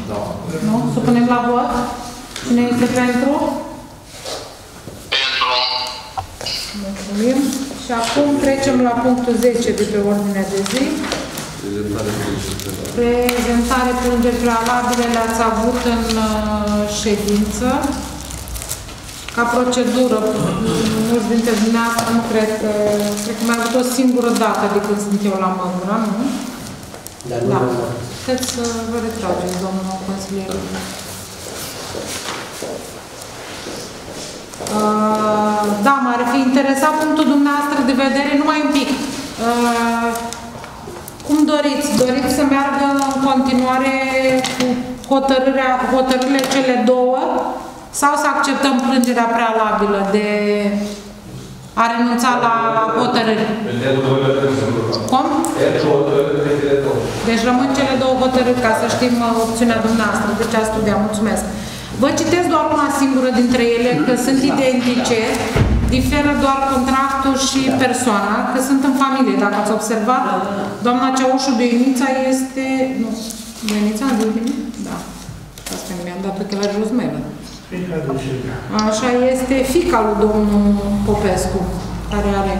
Da. Nu? Supunem la vot? Cine este pentru? Mulțumim. Și acum trecem la punctul 10 de pe ordinea de zi. Prezentare plângeri prealabile le-ați avut în uh, ședință. Ca procedură, mulți dintre dumneavoastră nu cred că, cred că mai avut o singură dată de când sunt eu la Măgura, nu? Dar nu Da. da. Puteți să vă retrageți, domnul consilier. Uh, Da, m-ar fi interesat punctul dumneavoastră de vedere numai un pic. Uh, Cum doriți? Doriți să meargă în continuare cu hotărârea, hotărârile cele două sau să acceptăm plângerea prealabilă de a renunța la hotărâri? Cum? Deci rămân cele două hotărâri ca să știm uh, opțiunea dumneavoastră. Deci a studiat. Mulțumesc. Vă citesc doar una singură dintre ele, că sunt identice, diferă doar contractul și persoana, că sunt în familie, dacă ați observat. Doamna Ceaușu de Inița este... Nu, de Inița, de Inița? Da. Asta mi-am dat ochelari jos mele. Așa este fica lui domnul Popescu, care are.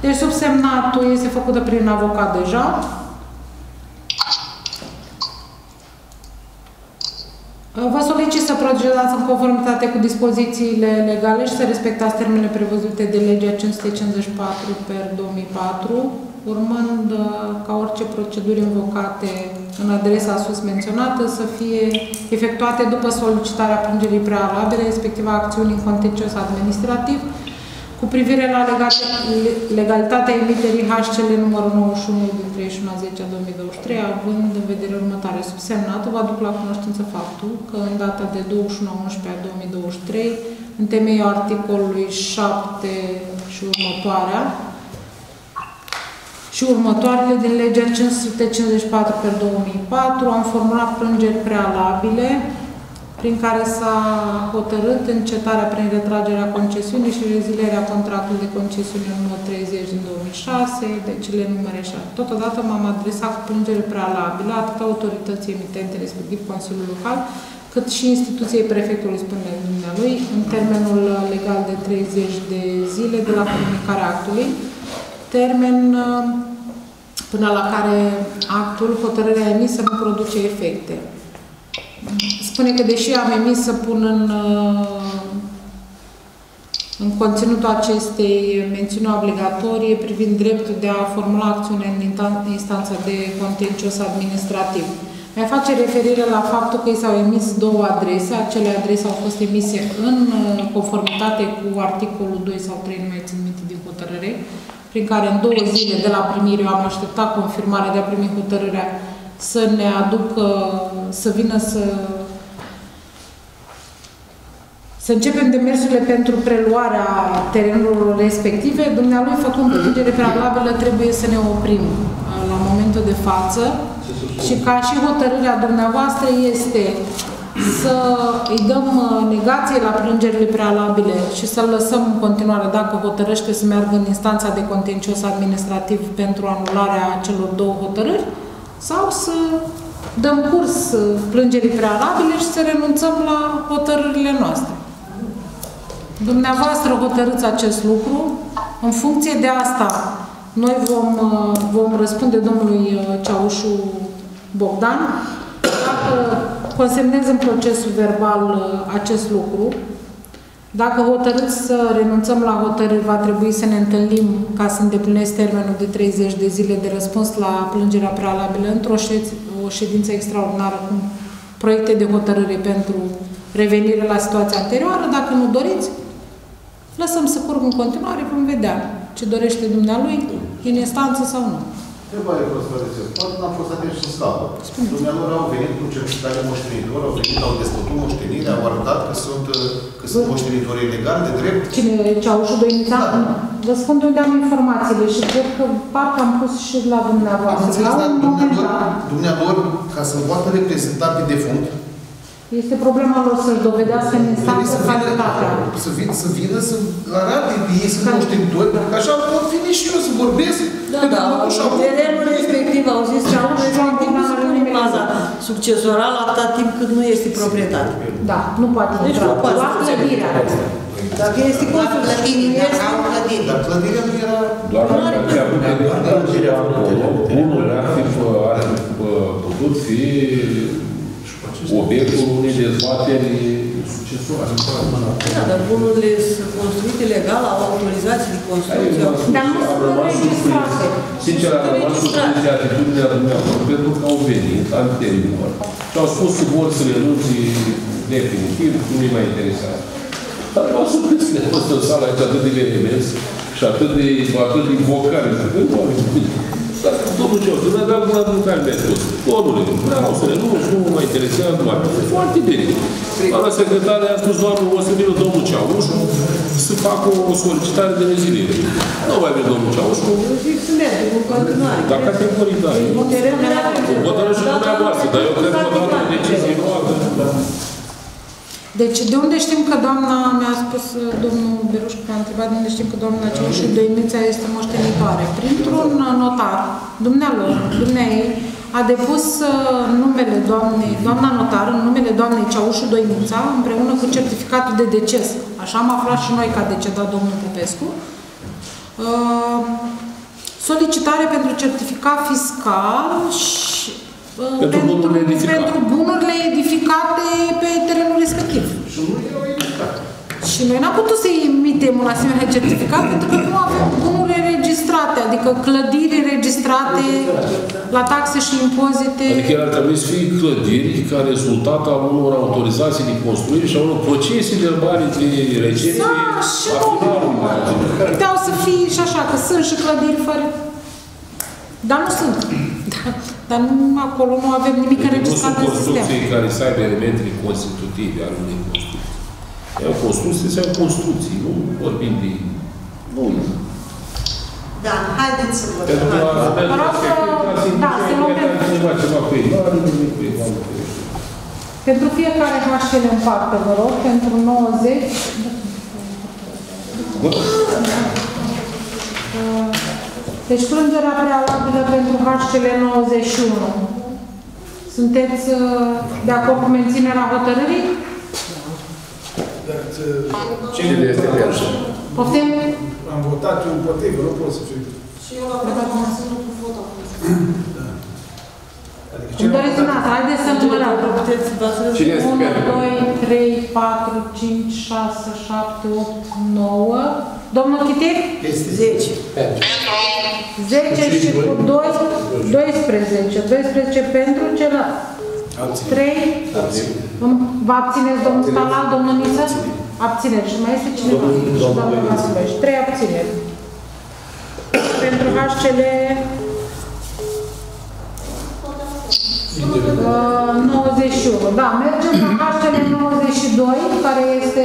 Deci subsemnatul este făcută prin avocat deja. Vă solicit să procedați în conformitate cu dispozițiile legale și să respectați termenele prevăzute de legea 554 per 2004, urmând uh, ca orice proceduri invocate în adresa sus menționată să fie efectuate după solicitarea plângerii prealabile, respectiv a acțiunii în contencios administrativ, cu privire la legate, legalitatea emiterii HCL numărul 91 din 31 a 10 a 2023, având în vedere următoare. Subsemnată, vă aduc la cunoștință faptul că în data de 21 a 11 a 2023, în temeiul articolului 7 și următoarea, și următoarele din legea 554 pe 2004 am formulat plângeri prealabile prin care s-a hotărât încetarea prin retragerea concesiunii și rezilierea contractului de concesiune numărul 30 din 2006, deci le numere așa. Totodată m-am adresat cu plângere prealabilă atât autorității emitente, respectiv Consiliul Local, cât și instituției prefectului, spune dumnealui, în termenul legal de 30 de zile de la comunicarea actului, termen uh, până la care actul, hotărârea emisă, nu produce efecte. Spune că deși am emis să pun în, uh, în conținutul acestei mențiuni obligatorie privind dreptul de a formula acțiune în instanța de contencios administrativ. Mai face referire la faptul că i s-au emis două adrese. Acele adrese au fost emise în uh, conformitate cu articolul 2 sau 3, nu mai țin minte din hotărâre, prin care în două zile de la primire eu am așteptat confirmarea de a primi hotărârea să ne aducă, să vină să să începem demersurile pentru preluarea terenurilor respective, dumnealui făcând plângere prealabilă trebuie să ne oprim uh, la momentul de față și ca și hotărârea dumneavoastră este să îi dăm uh, negație la plângerile prealabile și să-l lăsăm în continuare dacă hotărăște să meargă în instanța de contencios administrativ pentru anularea celor două hotărâri sau să dăm curs uh, plângerii prealabile și să renunțăm la hotărârile noastre. Dumneavoastră hotărâți acest lucru. În funcție de asta, noi vom, uh, vom răspunde domnului uh, Ceaușu Bogdan dacă consemnez în procesul verbal uh, acest lucru. Dacă hotărâți să renunțăm la hotărâri, va trebui să ne întâlnim ca să îndeplinesc termenul de 30 de zile de răspuns la plângerea prealabilă într-o o ședință extraordinară cu proiecte de hotărâre pentru revenire la situația anterioară. Dacă nu doriți, Lăsăm să curg în continuare, vom vedea ce dorește dumnealui, în instanță sau nu. Întrebare profesor Poate n-am fost atent și în slavă. Dumnealor au venit cu certificare moștenitor, au venit, au despătut moștenire, au arătat că sunt, că sunt moștenitori legali de drept. Cine? Ceaușu Doinița? Da. Vă spun de unde am informațiile și cred că parcă am pus și la dumneavoastră. Am înțeles, dar dumnealor, dumnealor, ca să poată reprezenta pe defunct, este problema lor să-și dovedească în instanță calitatea. Să, vin, să vină să arate că ei sunt moștenitori, așa pot veni și eu să vorbesc. Da, da, terenul respectiv, au zis că au respectiv nu se pune baza succesorală atâta timp cât nu este proprietate. Da, nu poate deci intra. nu poate. Doar clădirea. Dacă este constru clădire, dacă au clădire. Dar clădirea nu era... Doar dacă a avut clădirea acolo, bunul ar fi putut fi obiectul unei dezbateri succesoare. Da, dar bunurile sunt construite legal, au autorizații de construcție. Dar nu sunt înregistrate. Sincer, am rămas surprins de atitudinea dumneavoastră, pentru că au venit anterior și au spus că vor să renunți definitiv, nu mi mai interesează. Dar m-am surprins că fost în sala aici atât de vehement și atât de, atât de invocare. Nu am dar domnul Ceaușescu, mi-a dat la un care mi-a spus, domnule, vreau să renunț, nu mă interesează, nu mai. Foarte bine. Doamna secretară i-a spus, doamnă, o să vină domnul Ceaușu să facă o solicitare de reziliere. Nu mai vine domnul Ceaușu. Zic să mergem în continuare. Dar categoric, da. Hotărâți și dumneavoastră, dar eu cred că o dată o decizie luată. Deci, de unde știm că doamna, mi-a spus domnul Berușcu, a întrebat de unde știm că doamna Ceaușu Doinița este moștenitoare? Printr-un notar, dumnealor, dumneai, a depus uh, numele doamnei, doamna notar, în numele doamnei Ceaușu Doinița, împreună cu certificatul de deces. Așa am aflat și noi că a decedat domnul Popescu. Uh, solicitare pentru certificat fiscal și pentru, bunurile edificate. pentru bunurile edificate pe terenul respectiv. Și nu erau edificate. Și noi n-am putut să emitem un asemenea certificat pentru că nu avem bunuri înregistrate. înregistrate, adică clădiri înregistrate la taxe și impozite. Adică ele ar trebui să fie clădiri ca rezultat al unor autorizații de construire și a unor procese verbale de recepție Da, și a nu. finalului. Puteau să fie și așa, că sunt și clădiri fără... Dar nu sunt. Dar, dar nu, acolo nu avem nimic Deci nu înregistrat sunt în sistem. construcții care să aibă elemente constitutive ale unei construcții. E o construcție sau o construcție, nu vorbim de... Nu. Da, haideți să Pentru votăm. că Vă rog să- da, să luăm pe- ceva, ceva cu ei. Nu are nimic cu ei, doamnă ferește. Pentru fiecare HL în parte, vă rog, pentru 90. Deci plângerea prealabilă pentru HCL 91. Sunteți uh, de acord cu menținerea hotărârii? Dar, Cine este pentru? Poftim? Am votat eu împotrivă, nu pot să fiu. Și eu la votat am ținut cu foto. Adică Îmi doriți dumneavoastră, haideți să numărăm. Cine este 1, pentru? 2, 3, 4, 5, 6, 7, 8, 9. Domnul Chitic? Este 10. 10 și cu 2, 12. 12 pentru celălalt. 3. Vă abțineți, domnul Stalal, domnul Nisă? Abțineri. Și mai este cineva? Și domnul Vasileș. 3 abțineri. Pentru HCL uh, 91. Da, mergem la HCL 92, care este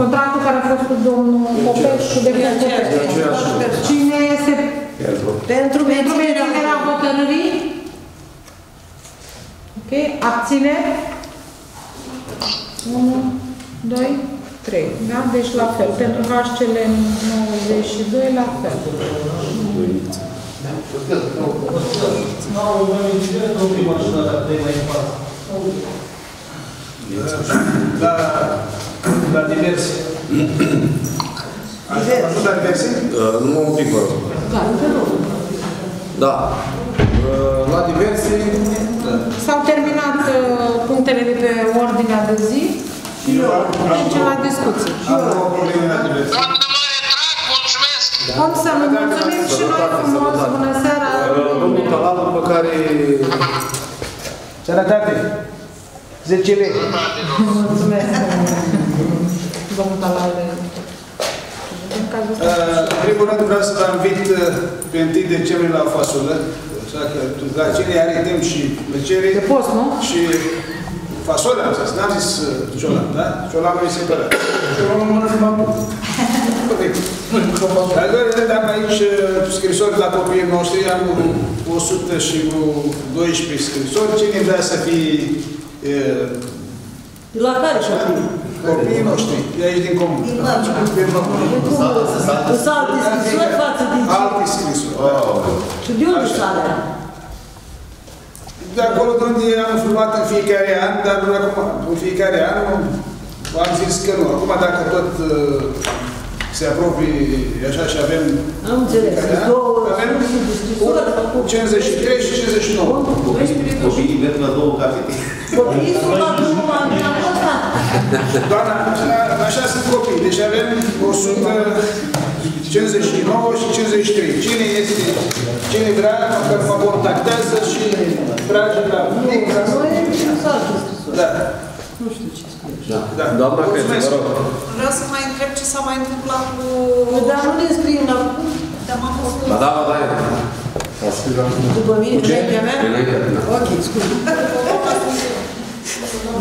contractul care a fost cu domnul Popeșu de Popeșu. Cine este Pentru menținerea hotărârii? Ok, abține. 1, 2, 3. Da? Deci la fel. Pentru HCL 92 la fel. La, la diverse. Ați văzut la diverse? Uh, Nu un pic, vă rog. Da. Uh, La diverse... S-au terminat uh, punctele de pe ordinea de zi și trecem la discuții. Am o problemă la diverse. Cum să vă mulțumim și noi frumos. Bună seara! Uh, Domnul Talal, după care... Sănătate! 10 lei. Mulțumesc! Domnul Talal. În cazul ăsta. Uh, În primul rând vreau să vă invit uh, pe 1 decembrie la fasolă. Așa că la cine are timp și plăcere. De post, nu? Și fasolă am zis, n-am zis uh, ciolan, da? Ciolanul e separat. Ciolanul mănâncă bambou. Corect. Al doilea rând am aici uh, scrisori la copiii noștri, am 100 și vreo 12 scrisori. Cine vrea să fie uh, De la care copii? Copiii noștri, de aici din comun. Din Sunt alte scrisori față de ce? Alte scrisori. Și de unde sunt alea? De acolo de unde am filmat în fiecare an, dar nu acum, în fiecare an am zis că nu. Acum dacă tot uh, se apropie așa și avem Am înțeles. fiecare an, Două avem soluții de scrisori. 53 și 59. Copiii merg la două cafete. Copiii sunt la drumul la mine am fost Doamna, a- așa sunt copii. Deci avem 159 și 53. Cine este, cine vrea, măcar mă contactează și trage la mic. Da. Nu știu ce scrie. Da. Doamna Crețu, Mulțumesc. vă rog. Vreau să mai întreb ce s-a mai întâmplat cu... Dar nu ne scriem la... Dar m-am fost... Ba da, ba da. După mine, înaintea mea? Înaintea mea. Ok, scuze.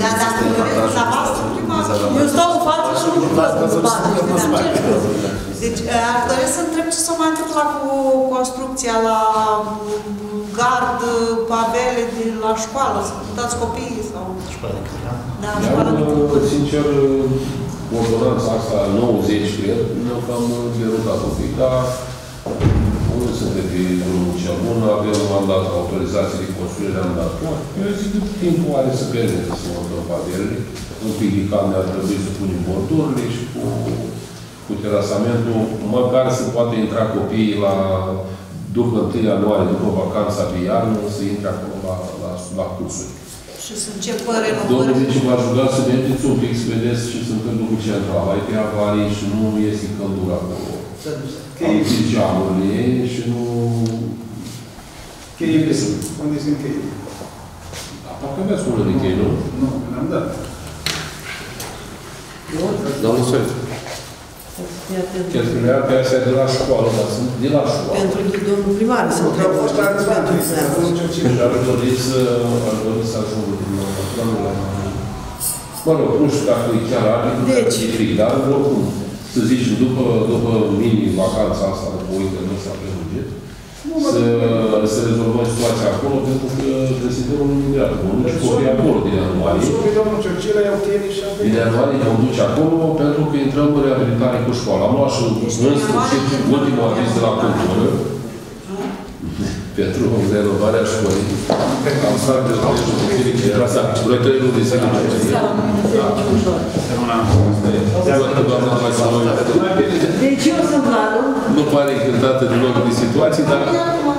Da, dacă vreți la voastră prima... Eu stau în față și nu văd în spate. Îmi cer scuze. Deci, aș dori să întreb ce s-a mai întâmplat cu construcția la mm, gard, pavele de la școală, să dați copiii sau... Școală de Da, școală de I-am, sincer, ordonanța asta 90, cred, ne-am cam derutat un pic, dar unde suntem pe drumul cel bun, avem mandat, autorizație de construire am dat. Eu zic că timpul are să permite să montăm pavelele. Un pic de cam ar trebui să punem bordurile și cu, cu terasamentul, măcar să poată intra copiii la după 1 ianuarie, după vacanța de iarnă, să intre acolo la, la, la cursuri. Și să începă Domnul renovări. Vici v-aș ruga să mergeți un pic să vedeți ce se întâmplă cu centrala. Ai pe avarii și nu iese căldura acolo. Am zis geamurile și nu... Cheile sunt. Unde sunt cheile? Parcă aveți unul de chei, nu? Nu, n-am dat. Doamna Soiu. Cheltuielile pe astea de la școală, dar sunt de la școală. Pentru domnul primar să întrebă. Pentru dumneavoastră. Și ar dori să, ar dori să ajungă din nou la Mă rog, nu știu dacă e chiar are, Deci. e fric, dar oricum, să zici, după, după mini-vacanța asta, după weekendul ăsta prelungit, să, să rezolvăm situația acolo, pentru că desidărul nu imediat. Vom duce copii acolo din ianuarie. Și domnul Cercila iau cheile și am Din ianuarie vom duce acolo, pentru că intrăm în reabilitare cu școala. Am luat și în sfârșit ultimul aviz de la cultură, pentru renovarea școlii. Am stat de la vreo trei luni de zile. Văd că doamna mai să Deci eu sunt Vladu. nu pare încântată de loc de situații, dar,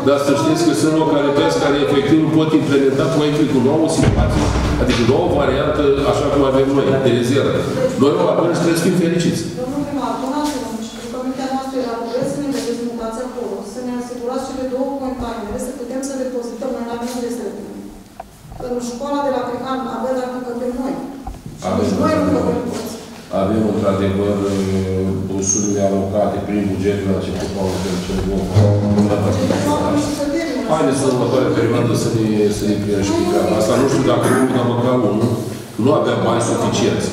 dar să știți că sunt localități care efectiv nu pot implementa proiectul cu nouă situație, adică nouă variantă, așa cum avem noi, de rezervă. Noi nu avem și trebuie să fim fericiți. Domnul primar, donați-vă și rugămintea noastră era că vreți să ne vedeți mutați acolo, să ne asigurați cele două containere, să putem să depozităm, noi la unde să le punem. În școala de la Crehan avem dacă încăpem noi. Și Avem, nici noi nu avem. încăpem toți. Avem într-adevăr busurile alocate prin bugetul la începutul anului cel Haideți în următoarea perioadă să ne, să ne clarificăm treaba asta. Nu știu dacă nu, dar măcar unul, nu avem bani suficienți.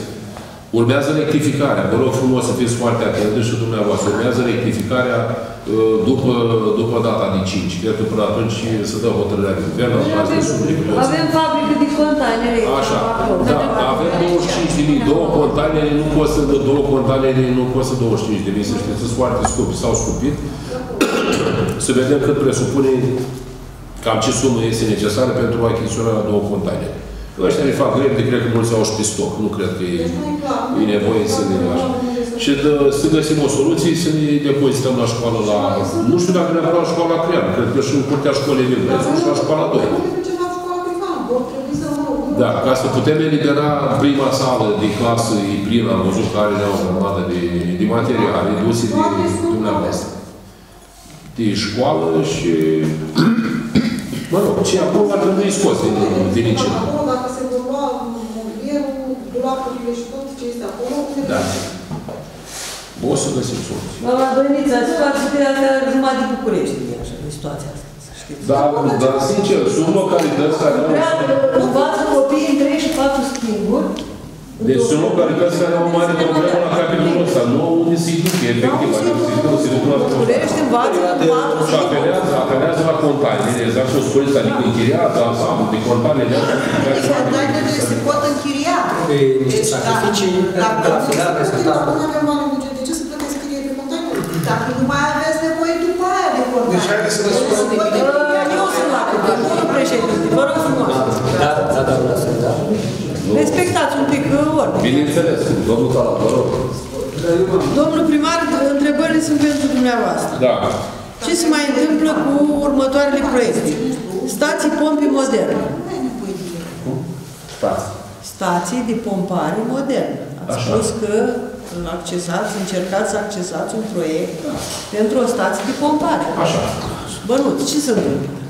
Urmează rectificarea. Vă rog frumos să fiți foarte atenți și dumneavoastră. Urmează rectificarea uh, după, după data de 5. Cred că până atunci se dă hotărârea de guvern, am tras de subiect. Avem fabrică de containere. Așa, acolo. da, avem 25 de mii, două containere, nu pot să dă două containere, nu pot să 25 de mii, să știți, sunt foarte scumpi, s-au scumpit. să vedem cât presupune, cam ce sumă este necesară pentru achiziționarea la două containere. Ăștia ne fac greu, de cred că mulți au și pe stoc, nu cred că e, e nevoie să ne așa. Și de, să găsim o soluție să ne depozităm la școală la... Nu știu dacă neapărat la școala Crean, cred că și în curtea școlii Vilbeț, și la școala 2. Da, ca să putem elibera prima sală de clasă, e prima, am văzut că are o grămadă de, de materiale duse de dumneavoastră. De școală și... Mă rog, ce acolo ar trebui scos din, din incină. Acolo, dacă se vor lua mobilierul, dulapurile și tot ce este acolo, unde Da. O să găsim soluții. La Bănița, situația astea jumătate de București, e așa, de situația asta, să știți. Dar, dar sincer, sunt localități care au... Deci sunt localități care au o mare problemă la capitolul ăsta. Nu au unde să-i duc, efectiv. Adică să-i duc, să-i duc la București învață în 4 Și apelează, apelează la containere, exact cum spuneți, adică închiriază ansamblu de containere. Deci containere se pot închiria. Păi, niște sacrificii Dacă la final de Dacă săptămână. nu avem bani în buget, de ce să plătesc chirie pe container? Dacă nu mai aveți nevoie după aia de containere. Deci haideți să vă Eu sunt la cuvânt, domnul președinte, vă rog frumos. Da, da, da, da, da. Respectați un pic uh, ordine. Bineînțeles, domnul Talat, vă rog. Domnul primar, întrebările sunt pentru dumneavoastră. Da. Ce se mai întâmplă cu următoarele proiecte? Stații pompi moderne. Stați. Stații de pompare moderne. Ați Așa. spus că accesați, încercați să accesați un proiect pentru o stație de pompare. Așa. Bănuți, ce se întâmplă?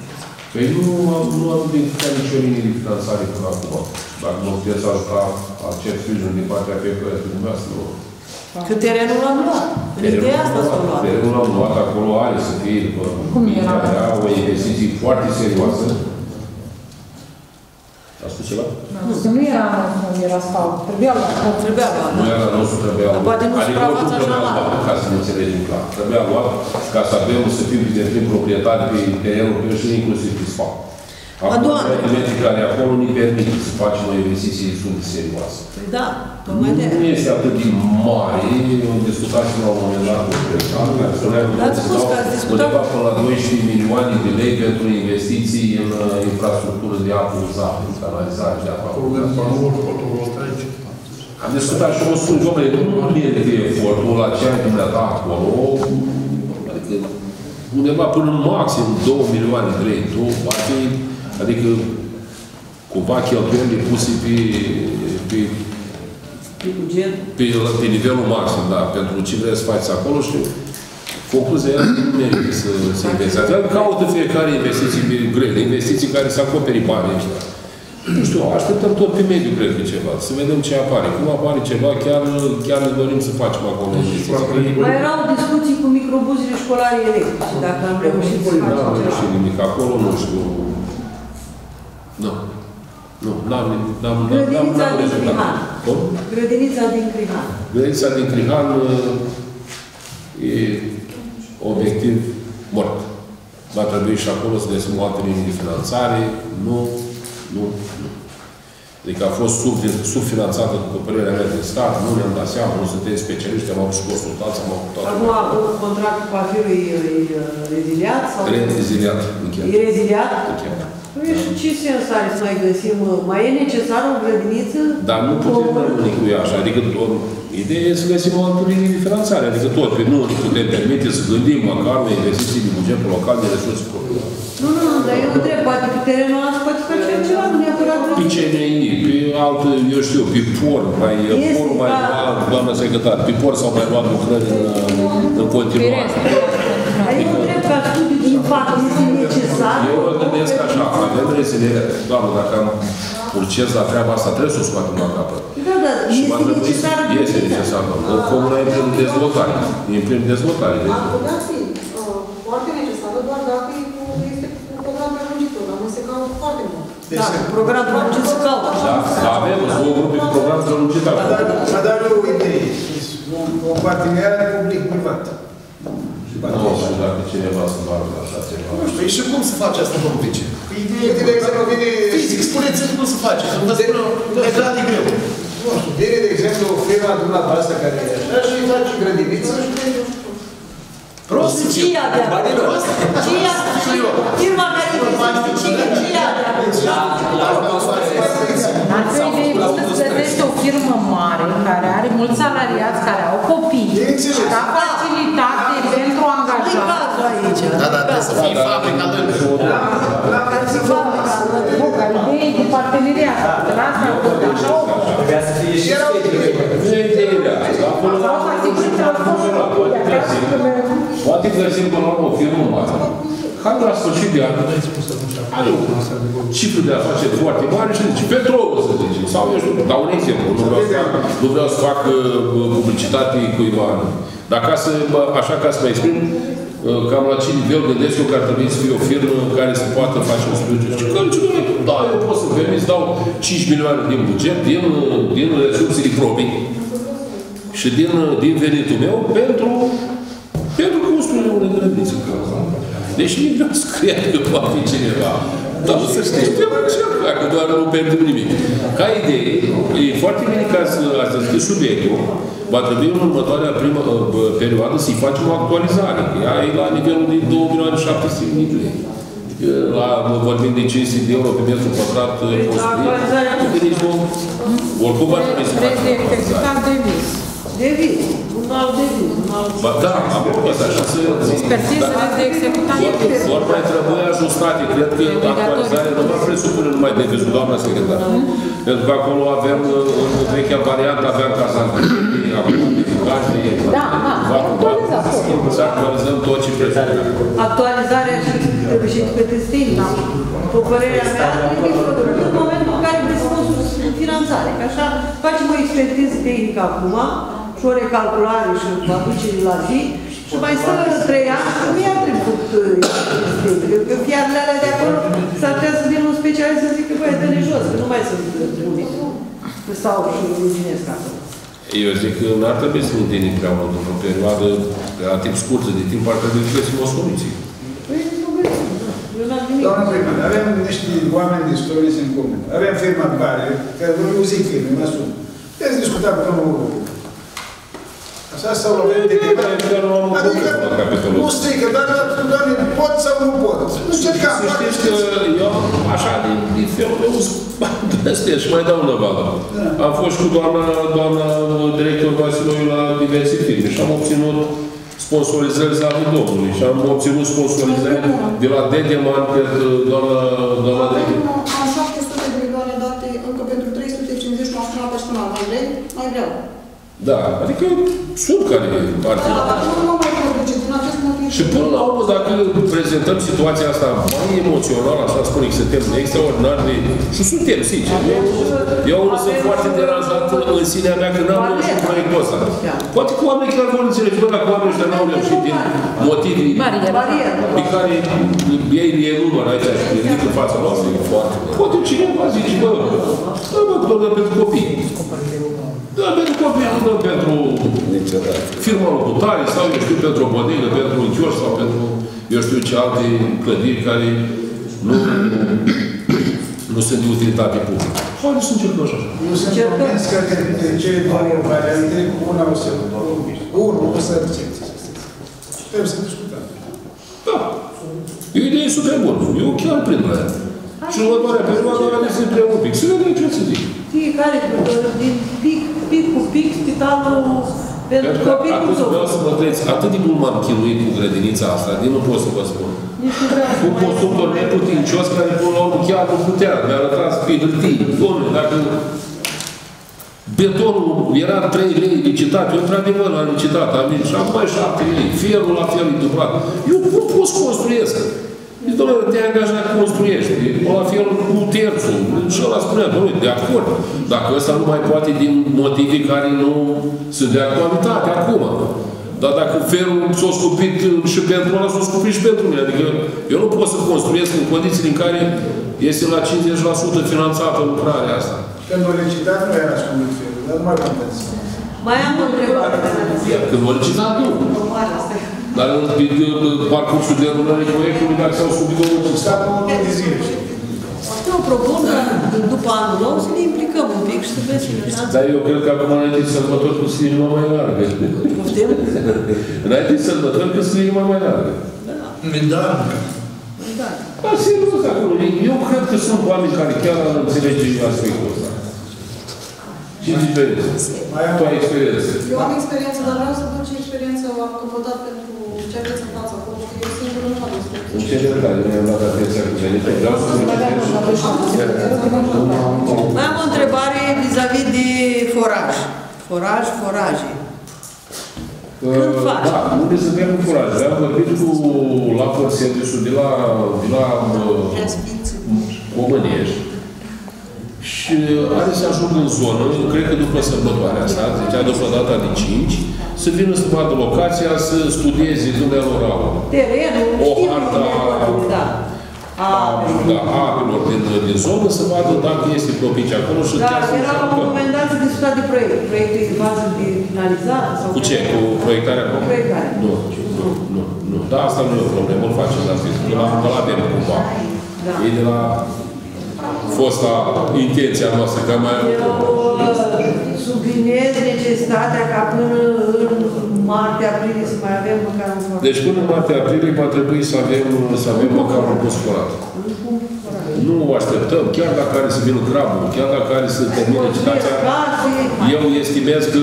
Păi nu, am- nu am identificat nicio linie de finanțare până acum. Dacă mă puteți ajuta acest sprijin din partea fiecare dintre dumneavoastră, vă rog. Că terenul l-am luat. În ideea asta s-a luat. Terenul l-am luat, acolo are să fie, după Cum era? era o investiție foarte serioasă. A spus ceva? Nu, că nu era, nu era asfalt, trebuia luat. Trebuia luat, Nu era nostru, trebuia Dar poate nu adică suprafața oricum așa trebuia mare. luat, ca să ne înțelegem clar. Trebuia luat ca să avem, să fim de plin proprietari pe terenul pe și inclusiv pe sfat. Acum, doua elementii care acolo nu permit să facem o investiție destul de serioasă. Păi da, tocmai de Nu este atât de mare, am discutat și la un moment dat cu președinte, care spunea că Ați se spus dau că ați discutat- undeva până la 12 milioane de lei pentru investiții în uh, infrastructură de apă uzată, în canalizare de apă uzată. Am discutat și o spun, domnule, nu merită efortul la ce ai dumneata acolo, adică undeva până în maxim 2 milioane de lei, 2, ar fi, adică cumva cheltuielile puse pe, pe, Pe buget. pe, pe nivelul maxim, da, pentru ce vreți să faceți acolo și concluzia e că nu merită să se investează. Caută fiecare investiții grele, investiții care să acopere banii ăștia. Nu știu, așteptăm tot pe mediu, cred că ceva, să vedem ce apare. Cum apare ceva, chiar, chiar ne dorim să facem acolo investiții. Mai erau discuții cu microbuzele școlare electrice, dacă am reușit să N-am facem ceva. reușit nimic acolo, nu știu. Nu. Nu, n-am nimic. N-am, n-am, n-am, Grădinița n-am din rezultat. Crihan. Cum? Grădinița din Crihan. Grădinița din Crihan e obiectiv mort. Va trebui și acolo să găsim o altă linie de finanțare. Nu, nu, nu. Adică a fost sub, subfinanțată, după părerea mea, de stat, nu ne-am dat seama, nu suntem specialiști, am avut și consultați, am avut toate. Acum contractul cu afirul e, e reziliat? Sau... Reziliat, încheiat. E reziliat? Încheiat. Păi și ce sens are să mai găsim? Mai e necesară o grădiniță? Dar nu putem rămâne cu ea așa. Adică o, ideea e să găsim o altă linie de finanțare. Adică tot pe nu ne putem permite să gândim măcar la investiții din bugetul local de resurse proprii. Nu, nu, nu, dar eu întreb, poate pe terenul ăla se poate face ceva, nu neapărat la... Pe CNI, pe altă, eu știu, pe por, mai, Este, por mai, da. doamna secretar, pe por s-au mai luat lucrări în, în continuare. Dar eu întreb ca studiu de impact este necesar? Eu mă gândesc așa, avem reziliere. Doamne, dacă am urcez la treaba asta, trebuie să o scoatem la capăt. Da, da, Și va este trebui să necesar. este necesar, doamne. O comună e în plin dezvoltare. E în plin dezvoltare. Deci, Ar putea fi uh, foarte necesară doar dacă e cu, este cu program prelungitor, dar nu se caută foarte mult. Da, program prelungit se caută. da, da, avem două grupe cu program prelungit Dar acolo. dar dar eu o idee. Un, un parteneriat public-privat. Nu. știu dacă cineva să facă așa ceva. Nu știu, și cum se face asta, domnul vice? Că ideea Uite, de exemplu, vine... Fizic, spuneți-mi cum se face. Că vă spun, legal de greu. Nu știu, vine, de exemplu, o firma dumneavoastră care e așa și îi face grădiniță. și Prost, Cia de Cia, firma care este Cia, Cia Ar trebui să găsești o firmă mare care are mulți salariați, care au copii, și ca facilitate pentru angajare. aici. Da, da, trebuie să fie fabrica lângă. Nu, ca idee de parteneriat. De la asta, așa o Trebuia să fie și Nu e ideea asta. Acolo Sau să asiguri transportul copiii acasă când Poate găsim până la urmă o firmă mare. Hai la sfârșit de an. Are o cifră de afaceri foarte mare și zice, petrol, să zicem. Sau, eu știu, dau un exemplu. Nu vreau să fac, nu vreau să fac uh, publicitate cuiva. Dar ca să, bă, așa ca să mă exprim, uh, cam la ce nivel gândesc eu că ar trebui să fie o firmă care să poată face un studiu. Și că, ce nu, da, eu pot să permit să dau 5 milioane din buget, din, uh, din resursele proprii și din, uh, din venitul meu pentru pentru costurile unei grădinițe. Deci nu vreau să cred că va fi cineva. Dar să știți, putem încerca, că doar nu pierdem nimic. Ca idee, e foarte bine ca să ați deschis subiectul, va trebui în următoarea primă, bă, perioadă să-i facem o actualizare. că Ea e la nivelul de 2 milioane 700 mii de lei. Adică La, vorbim de 500 de euro pe metru pătrat construit. Deci, nu, oricum ar trebui să Preț facem de o actualizare. executat de vis. Deviz, un alt deviz, un alt... Ba da, am propus așa să... Expertizele de executat de Vor, vis. vor mai trebui ajustate. Cred că actualizarea nu va presupune numai de vizul, doamna secretar. Pentru că acolo avem, în vechea variantă, aveam cazanterie, acum edificație. Da, da, actualizat tot. Să actualizăm tot ce presupune. Actualizarea și trebuie și expertiz tehnic. După părerea mea, trebuie să făcut în momentul în care găsim o sursă de finanțare. Că așa facem o expertiză tehnică acum și o recalculare și o aducere la zi și mai stă trei ani și nu i-ar trebui făcut expertiză tehnică. Că fiarele alea de acolo s-ar putea să vină un specialist să zică, băi, dă-ne jos, că nu mai sunt bune. Că stau și ruginesc acolo. Eu zic că n-ar trebui să ne întâlnim prea mult într-o perioadă relativ scurtă de timp, ar trebui să găsim o soluție. Păi, nu găsim, da. Eu n-am nimic. Doamna primar, avem niște oameni de istorie în comun. Avem firma Bare, care nu eu zic firme, mă sun. Ați discutat cu domnul Așa sau avem de Adică, nu strică, dar, doamne, pot sau nu pot? Nu încercam. Să știți că eu, așa, din, din felul meu, peste și mai dau una vală. Am fost cu doamna, doamna director Vasiloiu la diverse firme și am obținut sponsorizări la lui Domnului și am obținut sponsorizări de la Dedeman, cred, doamna, doamna Dedeman. Am 700 de milioane știu ce la personal, mai vrei? Mai vreau. Da, adică sunt care ar fi. Da, dar nu mă mai produce din acest motiv. Și până la urmă, dacă prezentăm situația asta mai emoțional, așa spune că suntem extraordinar de... Și suntem, sincer. Eu, eu unul sunt foarte deranjat în sinea mea că n-am reușit proiectul ăsta. Poate că oamenii chiar vor înțelege, bă, dacă oamenii ăștia n-au reușit din motive pe care ei le numără aici și le ridică în fața noastră, e foarte... Poate cineva zice, bă, da, bă, doamne, pentru copii. Da, pentru copii, nu dăm pentru firma locutare sau, eu știu, pentru o bodegă, pentru un chioș sau pentru, eu știu ce alte clădiri care nu, nu sunt de utilitate publică. Haideți să încercăm așa. Eu sunt convins că dintre cele două variante, una o să unul o să accepte. Trebuie să discutăm. Da. E o idee super bună. Eu chiar prind la ea. Și în următoarea perioadă analizăm împreună un pic. Să vedem ce o să zic. Fiecare, din pic, pic cu pic, spitalul pentru Pentru că copii cum atât să vreau să vă trăiți, atât de mult m-am chinuit cu grădinița asta, de nu pot să vă spun. Nici nu vreau să Cu mai... constructor neputincios care până la urmă chiar nu putea. Mi-a arătat pe hârtii. Dom'le, dacă betonul era 3 lei licitat, eu într-adevăr l-am licitat, am venit și acum e 7 lei. Fierul la fel e dublat. Eu cum pot să construiesc? Zic, domnule, te-ai angajat că construiești. La fel cu terțul. Și ăla spunea, domnule, de acord. Dacă ăsta nu mai poate din motive care nu sunt de actualitate acum. Dar dacă ferul s-a scupit și pentru ăla, s-a scupit și pentru mine. Adică eu nu pot să construiesc în condițiile în care este la 50% finanțată lucrarea asta. Când o licitat nu era așa mult felul, dar nu mai contează. Mai am o întrebare. Când o licitat, nu. Dar în pe parcursul de rulare proiectului, dacă s-au scupit două Stat un de zile. Eu propun ca după anul nou să ne implicăm un pic și să găsim. Dar eu cred că acum înainte de sărbători cu să inima mai largă. Poftim? Înainte de sărbători că să inima mai largă. Da. Da, serios acolo. Eu cred că sunt oameni care chiar ar înțelege aspectul ăsta. Ce diferență? Tu ai experiență. Eu am experiență, dar vreau să văd ce experiență am căpătat pentru ce aveți în față acolo. că Eu singur nu am experiență. În general, nu i-am dat atenția cu venit. Vreau să Mai am o întrebare vis-a-vis de foraj. Foraj, foraje. Când faci? Da, unde să merg cu curaj. Am vorbit cu la serviciul de la, de la Comănești și are să ajung în zonă, cred că după sărbătoarea asta, deci după data de 5, să vină să vadă locația, să studieze dumnealor au. Terenul, O știm hartă cum e, da. a, da, apelor din, din zonă, să vadă dacă este propice acolo și Dar chiar să era la un încercăm. moment dat să discuta de proiect. Proiectul e în fază de finalizare? Sau Cu ce? Cu proiectarea? Cu proiectarea. Nu, nu, nu, nu. Da, asta nu e o problemă, îl facem la fizic. La, de la avem cumva. Da. E de la fosta intenția noastră, că mai... Eu subliniez necesitatea ca până în martie-aprilie să mai avem măcar un foraj. Deci până în martie-aprilie va trebui să avem, să avem măcar un post curat. Nu o așteptăm, chiar dacă are să vină grabul, chiar dacă are să termine licitația, eu estimez că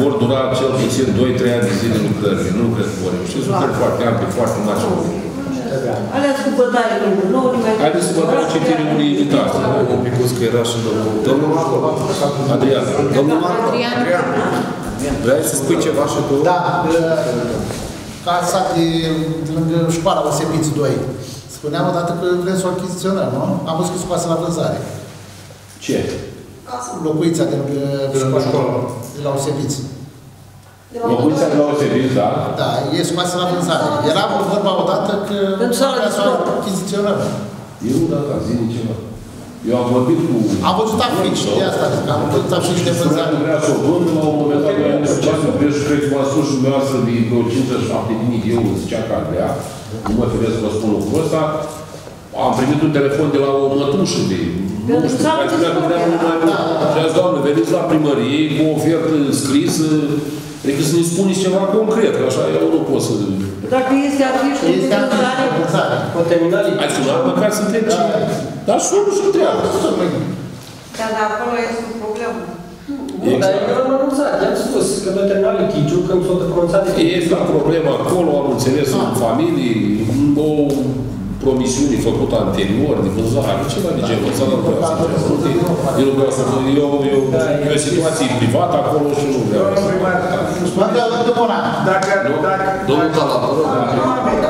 vor dura cel puțin 2-3 ani de zile lucrări. Nu cred că vor reuși. Sunt lucrări foarte ample, foarte mari. Alea cu bătaie lungă, nu mai... Haideți să vă dau citire unui invitat. Un pic că era și domnul... Domnul Marco. Adrian. Domnul Marco. Adrian. Vrei să spui ceva și tu? Da, casa de, de lângă școala Osepiți 2. Spuneam odată că vrem să o achiziționăm, nu? Am văzut că se scoase la vânzare. Ce? Locuița de lângă școala, de la Osepiți. Locuința de la OSB, da? Da, e scoasă la vânzare. Era vorba odată că Pentru sala de să o sport. achiziționăm. Eu, da, da, zi ceva. Eu am vorbit cu... Am văzut afiș, de asta, zic, am văzut afiș de vânzare. Nu vrea să o vând, la un moment dat mi-a zis, ce să vreți, cred că m-a spus și dumneavoastră de vreo 57 de mii de euro, zicea că ar vrea. Nu mă firesc să vă spun lucrul ăsta. Am primit un telefon de la o mătușă de... Nu știu, care spunea că vrea mult mai mult. Și a zis, doamne, veniți la primărie cu o ofertă scrisă, adică să ne spuneți ceva concret, că așa eu nu pot să... Dacă este afiș de Este afiș de vânzare, vânzare. O terminal Ai sunat măcar să întreb ce... Dar sună și întreabă. Dar de acolo este o problemă. Nu, dar eu am anunțat, i-am spus că noi terminal litigiu, când s-o pronunțat de Este o problemă acolo, am înțeles, în familie, o promisiuni făcute anterior, de vânzare, ceva de genul ăsta, nu vreau să Eu nu vreau să eu, eu, e o situație privată acolo și nu vreau. Să Dacă, dacă, Domnul Tala, vă rog.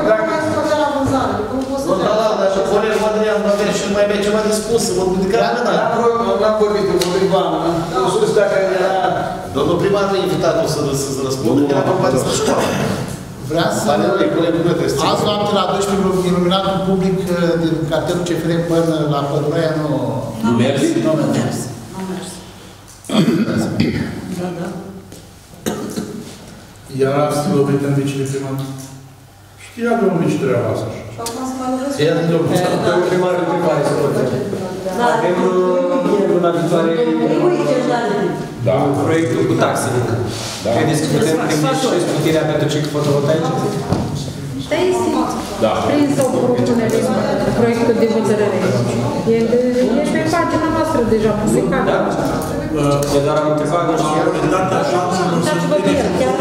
Dacă mai scoate la vânzare, cum poți să Nu, da, da, dar și colegul Adrian va avea și mai avea ceva de spus, să vă ridicați mâna. N-am vorbit cu primar, am spus dacă era... Domnul primar a invitat să, să, să răspundă, că era vorba despre școală. Vrea să... Dar nu e colegul meu, trebuie să țin. Azi noapte la 12 iluminatul public uh, din cartierul CFR până la Pădurea nu... Nu mergi? Nu merge. Nu mers. Da, da. Iar azi lovit în viceprimar. Știa domnul vice treaba asta. Și acum să mai lovesc. Ia zi, domnul. Domnul primar, întrebare să vă Da. Avem uh, luna viitoare Uite, da, Da. proiectul cu taxele. Da. Credeți că putem primi și scutirea pentru cei fotovoltaice? Da, este Da. prinsă o propunere în proiectul de hotărâre. E, de, e pe pagina noastră deja publicată. Da. Eu doar am întrebat, nu știu. Uitați-vă pe el, chiar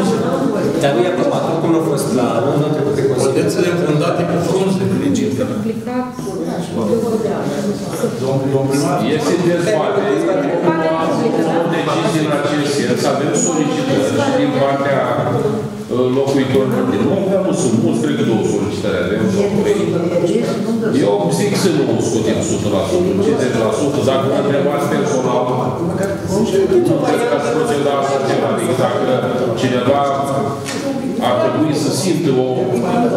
Dar nu e aprobat, oricum nu a fost la anul trecut de Consiliu. Vedeți-le fundate cu frunze. publicat. Domnul domnul primar. Este dezbatere. O decizie în acest sens. Avem solicitări și din partea uh, locuitorilor din nou. Avem sunt mulți, cred că două solicitări avem. sau trei. Eu zic să nu o scotem 100%, 50%, dacă mă întrebați personal, nu cred că aș proceda așa ceva. Adică dacă cineva ar trebui să simtă o,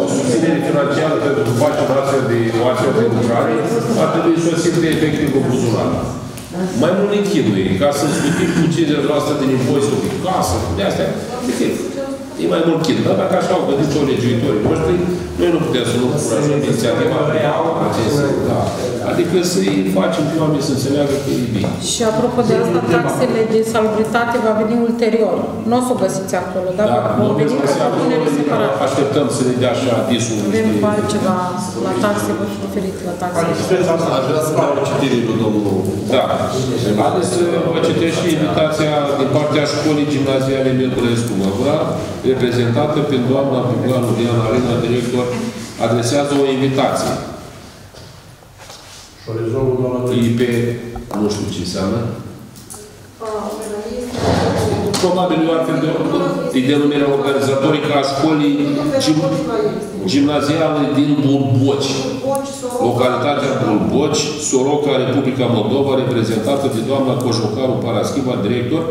o susținere financiară pentru că face o astfel de, o astfel de lucrare, ar trebui să o simte efectiv în buzunar. Mai mult ne chinuie, ca să scutim cu 50% din impozitul pe casă, de astea. Efectiv, e mai mult chin. Dar dacă așa au gândit o legiuitorii noștri, noi nu putem să nu încurajăm inițiativa acestei. Da. Adică să-i facem pe oameni să înțeleagă că e bine. Și apropo de asta, taxele de salubritate va veni ulterior. Nu o să o găsiți acolo, dar Da, vom nu veni vreți cu să propunere separată. Așteptăm să ne dea așa disul. Avem cu altceva la taxe, va fi diferit la taxe. Aș vrea să dau citire lui domnul. Da. Haideți să vă citesc și invitația din partea școlii gimnaziale Mândrăescu Măgura, reprezentată prin doamna Biblianu Diana Arena, director, adresează o invitație. Și o rezolvă doamna E pe, nu știu ce înseamnă, Organism. probabil eu ar fi de, de denumirea organizatorică a școlii gim, gimnaziale din Bulboci. Localitatea Bulboci, Soroca, Republica Moldova, reprezentată de doamna Cojocaru Paraschiva, director,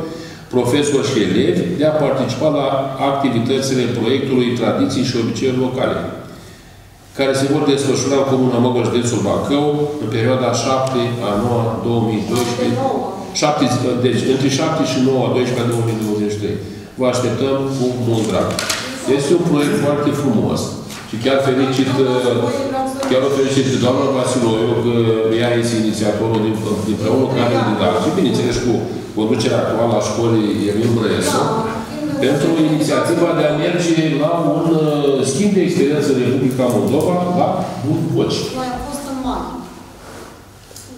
profesori și elevi, de a participa la activitățile proiectului Tradiții și Obiceiuri Locale, care se vor desfășura în Comuna Măgă, județul Bacău, în perioada 7 a 9 2012, 7, zi- deci între 7 și 9 a 12 a 2023. Vă așteptăm cu mult drag. Este un proiect foarte frumos și chiar felicit, uh, chiar o felicit pe doamna Vasiloiu că ea este inițiatorul din, împreună cu care candidat și bineînțeles cu conducerea actuală a școlii Emil Brăiescu, pentru inițiativa de a merge la un uh, schimb de experiență în Republica Moldova la Budvoci. Noi am fost în mai.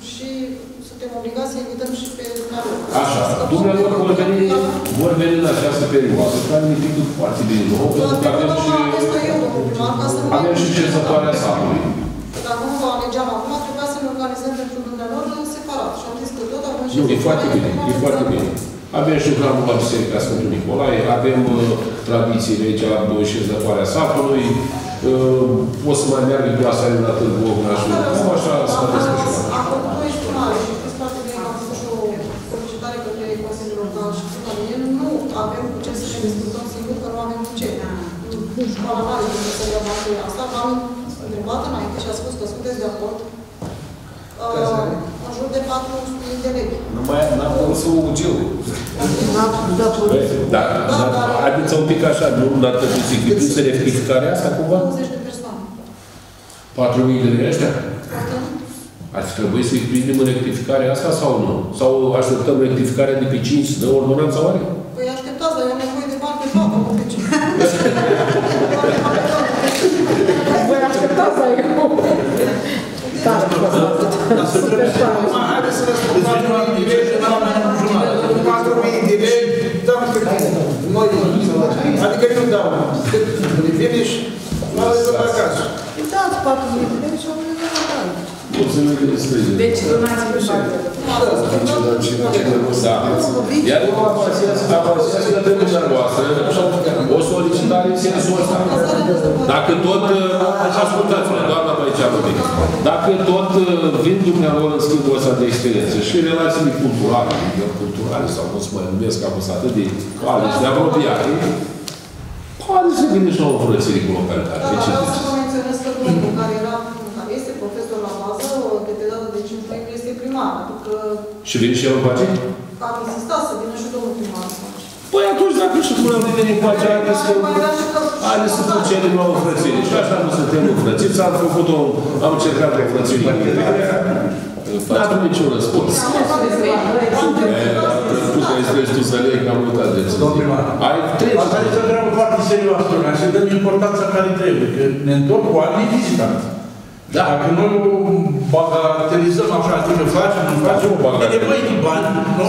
Și suntem obligați să invităm și pe dumneavoastră. Așa, dumneavoastră vor veni, vor veni în această perioadă, care ne pică foarte bine nou, pentru că avem și, avem și cezătoarea satului. Dacă nu vă alegeam acum, trebuia să ne organizăm pentru dumneavoastră separat. Și am zis că tot avem și... Nu, e foarte bine, e foarte bine. Avem și hramul la Biserica Sfântul Nicolae, avem uh, tradițiile aici la șezătoarea satului, uh, pot să mai meargă clasa în atât Bogna și cam așa să mă desfășoară. Acum 12 mai și știți foarte bine că am făcut și o solicitare către Consiliul Local și cu mine, nu avem cu ce să ne discutăm singur, că nu avem cu ce. Școala nu are cum să ia banii asta. V-am întrebat înainte și a spus că sunteți de acord. Uh, în jur de 400 de elevi. Nu mai n-am putut să o ugiu. Da, dar haideți un pic așa, nu n-ar trebui să ghiciți rectificarea asta cumva? 20 de persoane. 4.000 de lei ăștia? Ar fi trebuit să-i prindem în rectificarea asta sau nu? Sau așteptăm rectificarea de pe 5 să dă ordonanța oare? Păi așteptați, dar eu am nevoie de bani pe faptă, nu pe ce. Voi așteptați să ai Tare, Haideți să răspund 4.000 de lei, n-am mai mult jumătate. 4.000 de lei, dăm cât noi Adică nu dau. Cât Deci, donați pe parte. Da. Iar eu avansez, avansez către dumneavoastră o solicitare în sensul ăsta. Dacă tot, uh, ascultați-mă, doamna Băiceanu, dacă tot uh, vin dumneavoastră în schimbul ăsta de experiență și relațiile culturale, culturale sau cum să mă numesc, am fost atât de cale și de apropiate, poate să vină și la o înfrățire cu localitatea. Dar De ce vreau să ziceți? vă menționez că domnul care era, primar, adică Și vine și el în pace? am insistat să vină și domnul primar. Păi atunci dacă și spuneam de veni cu acea, haideți să, haideți să procedem la o frățire. Și așa nu suntem înfrățiți, am făcut o, am încercat o frățire. N-a primit niciun răspuns. E, dar Tu că ești trebuie tu să legi, că am uitat de ce. Ai treci. Asta este o treabă foarte serioasă, lumea, să dăm importanța care trebuie, că ne întorc cu ani nevizitanți. Da. Dacă noi o bagatelizăm așa, adică facem, nu facem, e nevoie de bani, nu?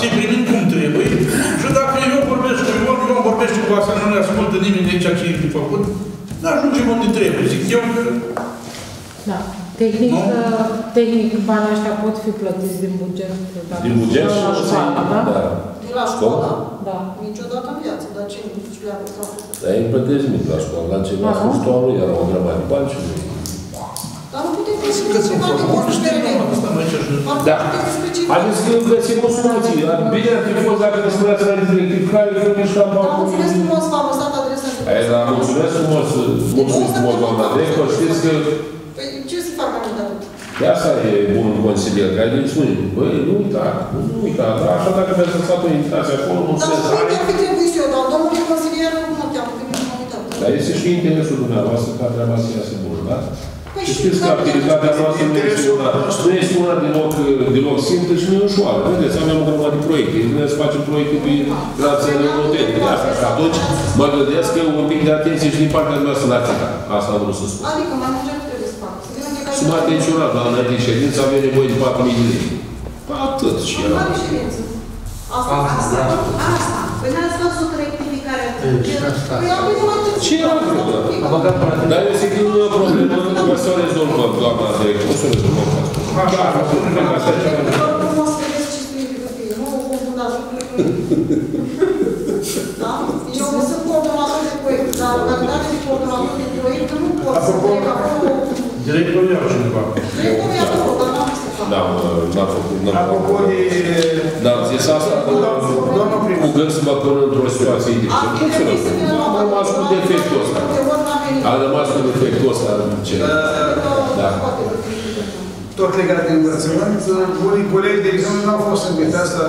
Să-i primim cum trebuie. Și dacă eu vorbesc cu Ion, Ion vorbește cu asta, nu ne ascultă nimeni de aici ce este de făcut, nu ajungem unde trebuie. Zic eu că Da. Tehnic, uh, tehnic, banii ăștia pot fi plătiți din buget. dacă Din buget sunt și la o să- școală, da? da. De la școală, Da. niciodată în viață, dar ce nici le-a plăcut. Dar ei plătesc mic la școală, la ce la sfârșitul anului era o grămadă de bani și nu Dar nu putem găsi foarte multe Da. Haideți că găsim o soluție. Bine ar fi fost dacă ne spuneați la rectificare, că nu știu am Dar mulțumesc frumos, v-am lăsat adresa de Aia, dar mulțumesc frumos, mulțumesc frumos, doamna Deco, știți că Păi ce să fac mai mult de atât? de asta e bunul consilier, care îi spune, băi, nu uita, nu uita, dar așa dacă mi-ați lăsat o invitație acolo, nu Dar se nu are. ar fi trebuit și eu, dar domnul consilier nu mă cheamă, că nu m-am uitat. Dar este și interesul dumneavoastră ca treaba să iasă bună, da? Păi Și și știți că dacă activitatea noastră nu este una, nu este una deloc, deloc simplă și nu e ușoară. Vedeți, avem o grămadă de proiecte. Trebuie să facem proiecte pe grație neurotere. De asta. Și atunci mă gândesc că un pic de atenție și din partea noastră la atâta. Asta am vrut să spun. Adică mai mult ce trebuie să fac? Să vină fiecare Și m-a atenționat la înainte de ședință, avem nevoie de 4.000 de lei. Atât și Nu era. are ședință. Asta, asta, asta. Păi n-ați văzut rectificarea. Păi am venit mai târziu. Ce era greu, da? Dar eu zic că nu e o problemă, că să o rezolvăm, doamna director. O să o rezolvăm. Da, asta e cea mai Vă rog frumos să vedeți ce scrie pe hârtie. Nu confundați lucrurile cu Da? Eu sunt coordonator de proiect, dar în calitate de coordonator de proiect nu pot să trec acolo. directorul iau cineva. Directorul e acolo, dar n-am să fac. Da, n-a făcut, n-a Apropo de... Da, am zis asta, cu gând să mă pun într-o situație dificilă. Cum să răspund? Am rămas cu defectul ăsta. Am rămas cu defectul ăsta. Ce? Da. tot legat de învățământ, unii colegi de exemplu nu au fost invitați la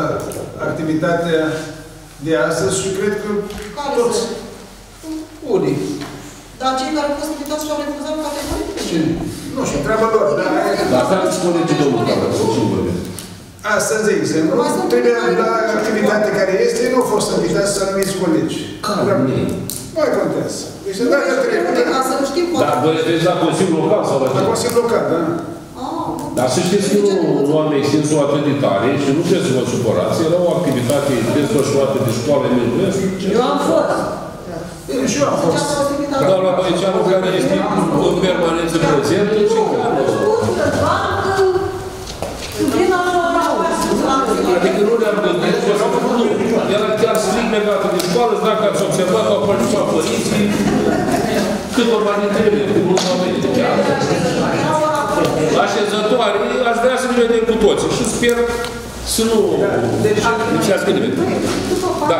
activitatea de astăzi și cred că toți unii. Dar cei care au fost invitați și-au refuzat categoric? Cine? Nu știu, treaba lor, dar... Dar asta îți spune ce domnul care ce vorbesc. Asta zic, să nu trebuie la activitatea care este, nu au fost invitați să anumiți colegi. Mai contează. Deci dacă trebuie... Ca să nu știm Dar vă referiți la Consiliul Local sau la La ce? Consiliul Local, da. Dar să știți că nu, nu am extins-o atât de tare și nu trebuie să vă supărați. Era o activitate desfășurată de școală Emiluesc. Eu am fost. Bine, și eu am fost. Dar la Băiceanu care este în permanență prezentă și care... Adică nu ne-am gândit, era chiar strict legat de școală, dacă ați observat, au participat părinții, cât vorba de trebuie, cu mulți oameni, chiar. Așezătoare, aș vrea să ne vedem cu toții și sper să nu lipsească nimeni. Da.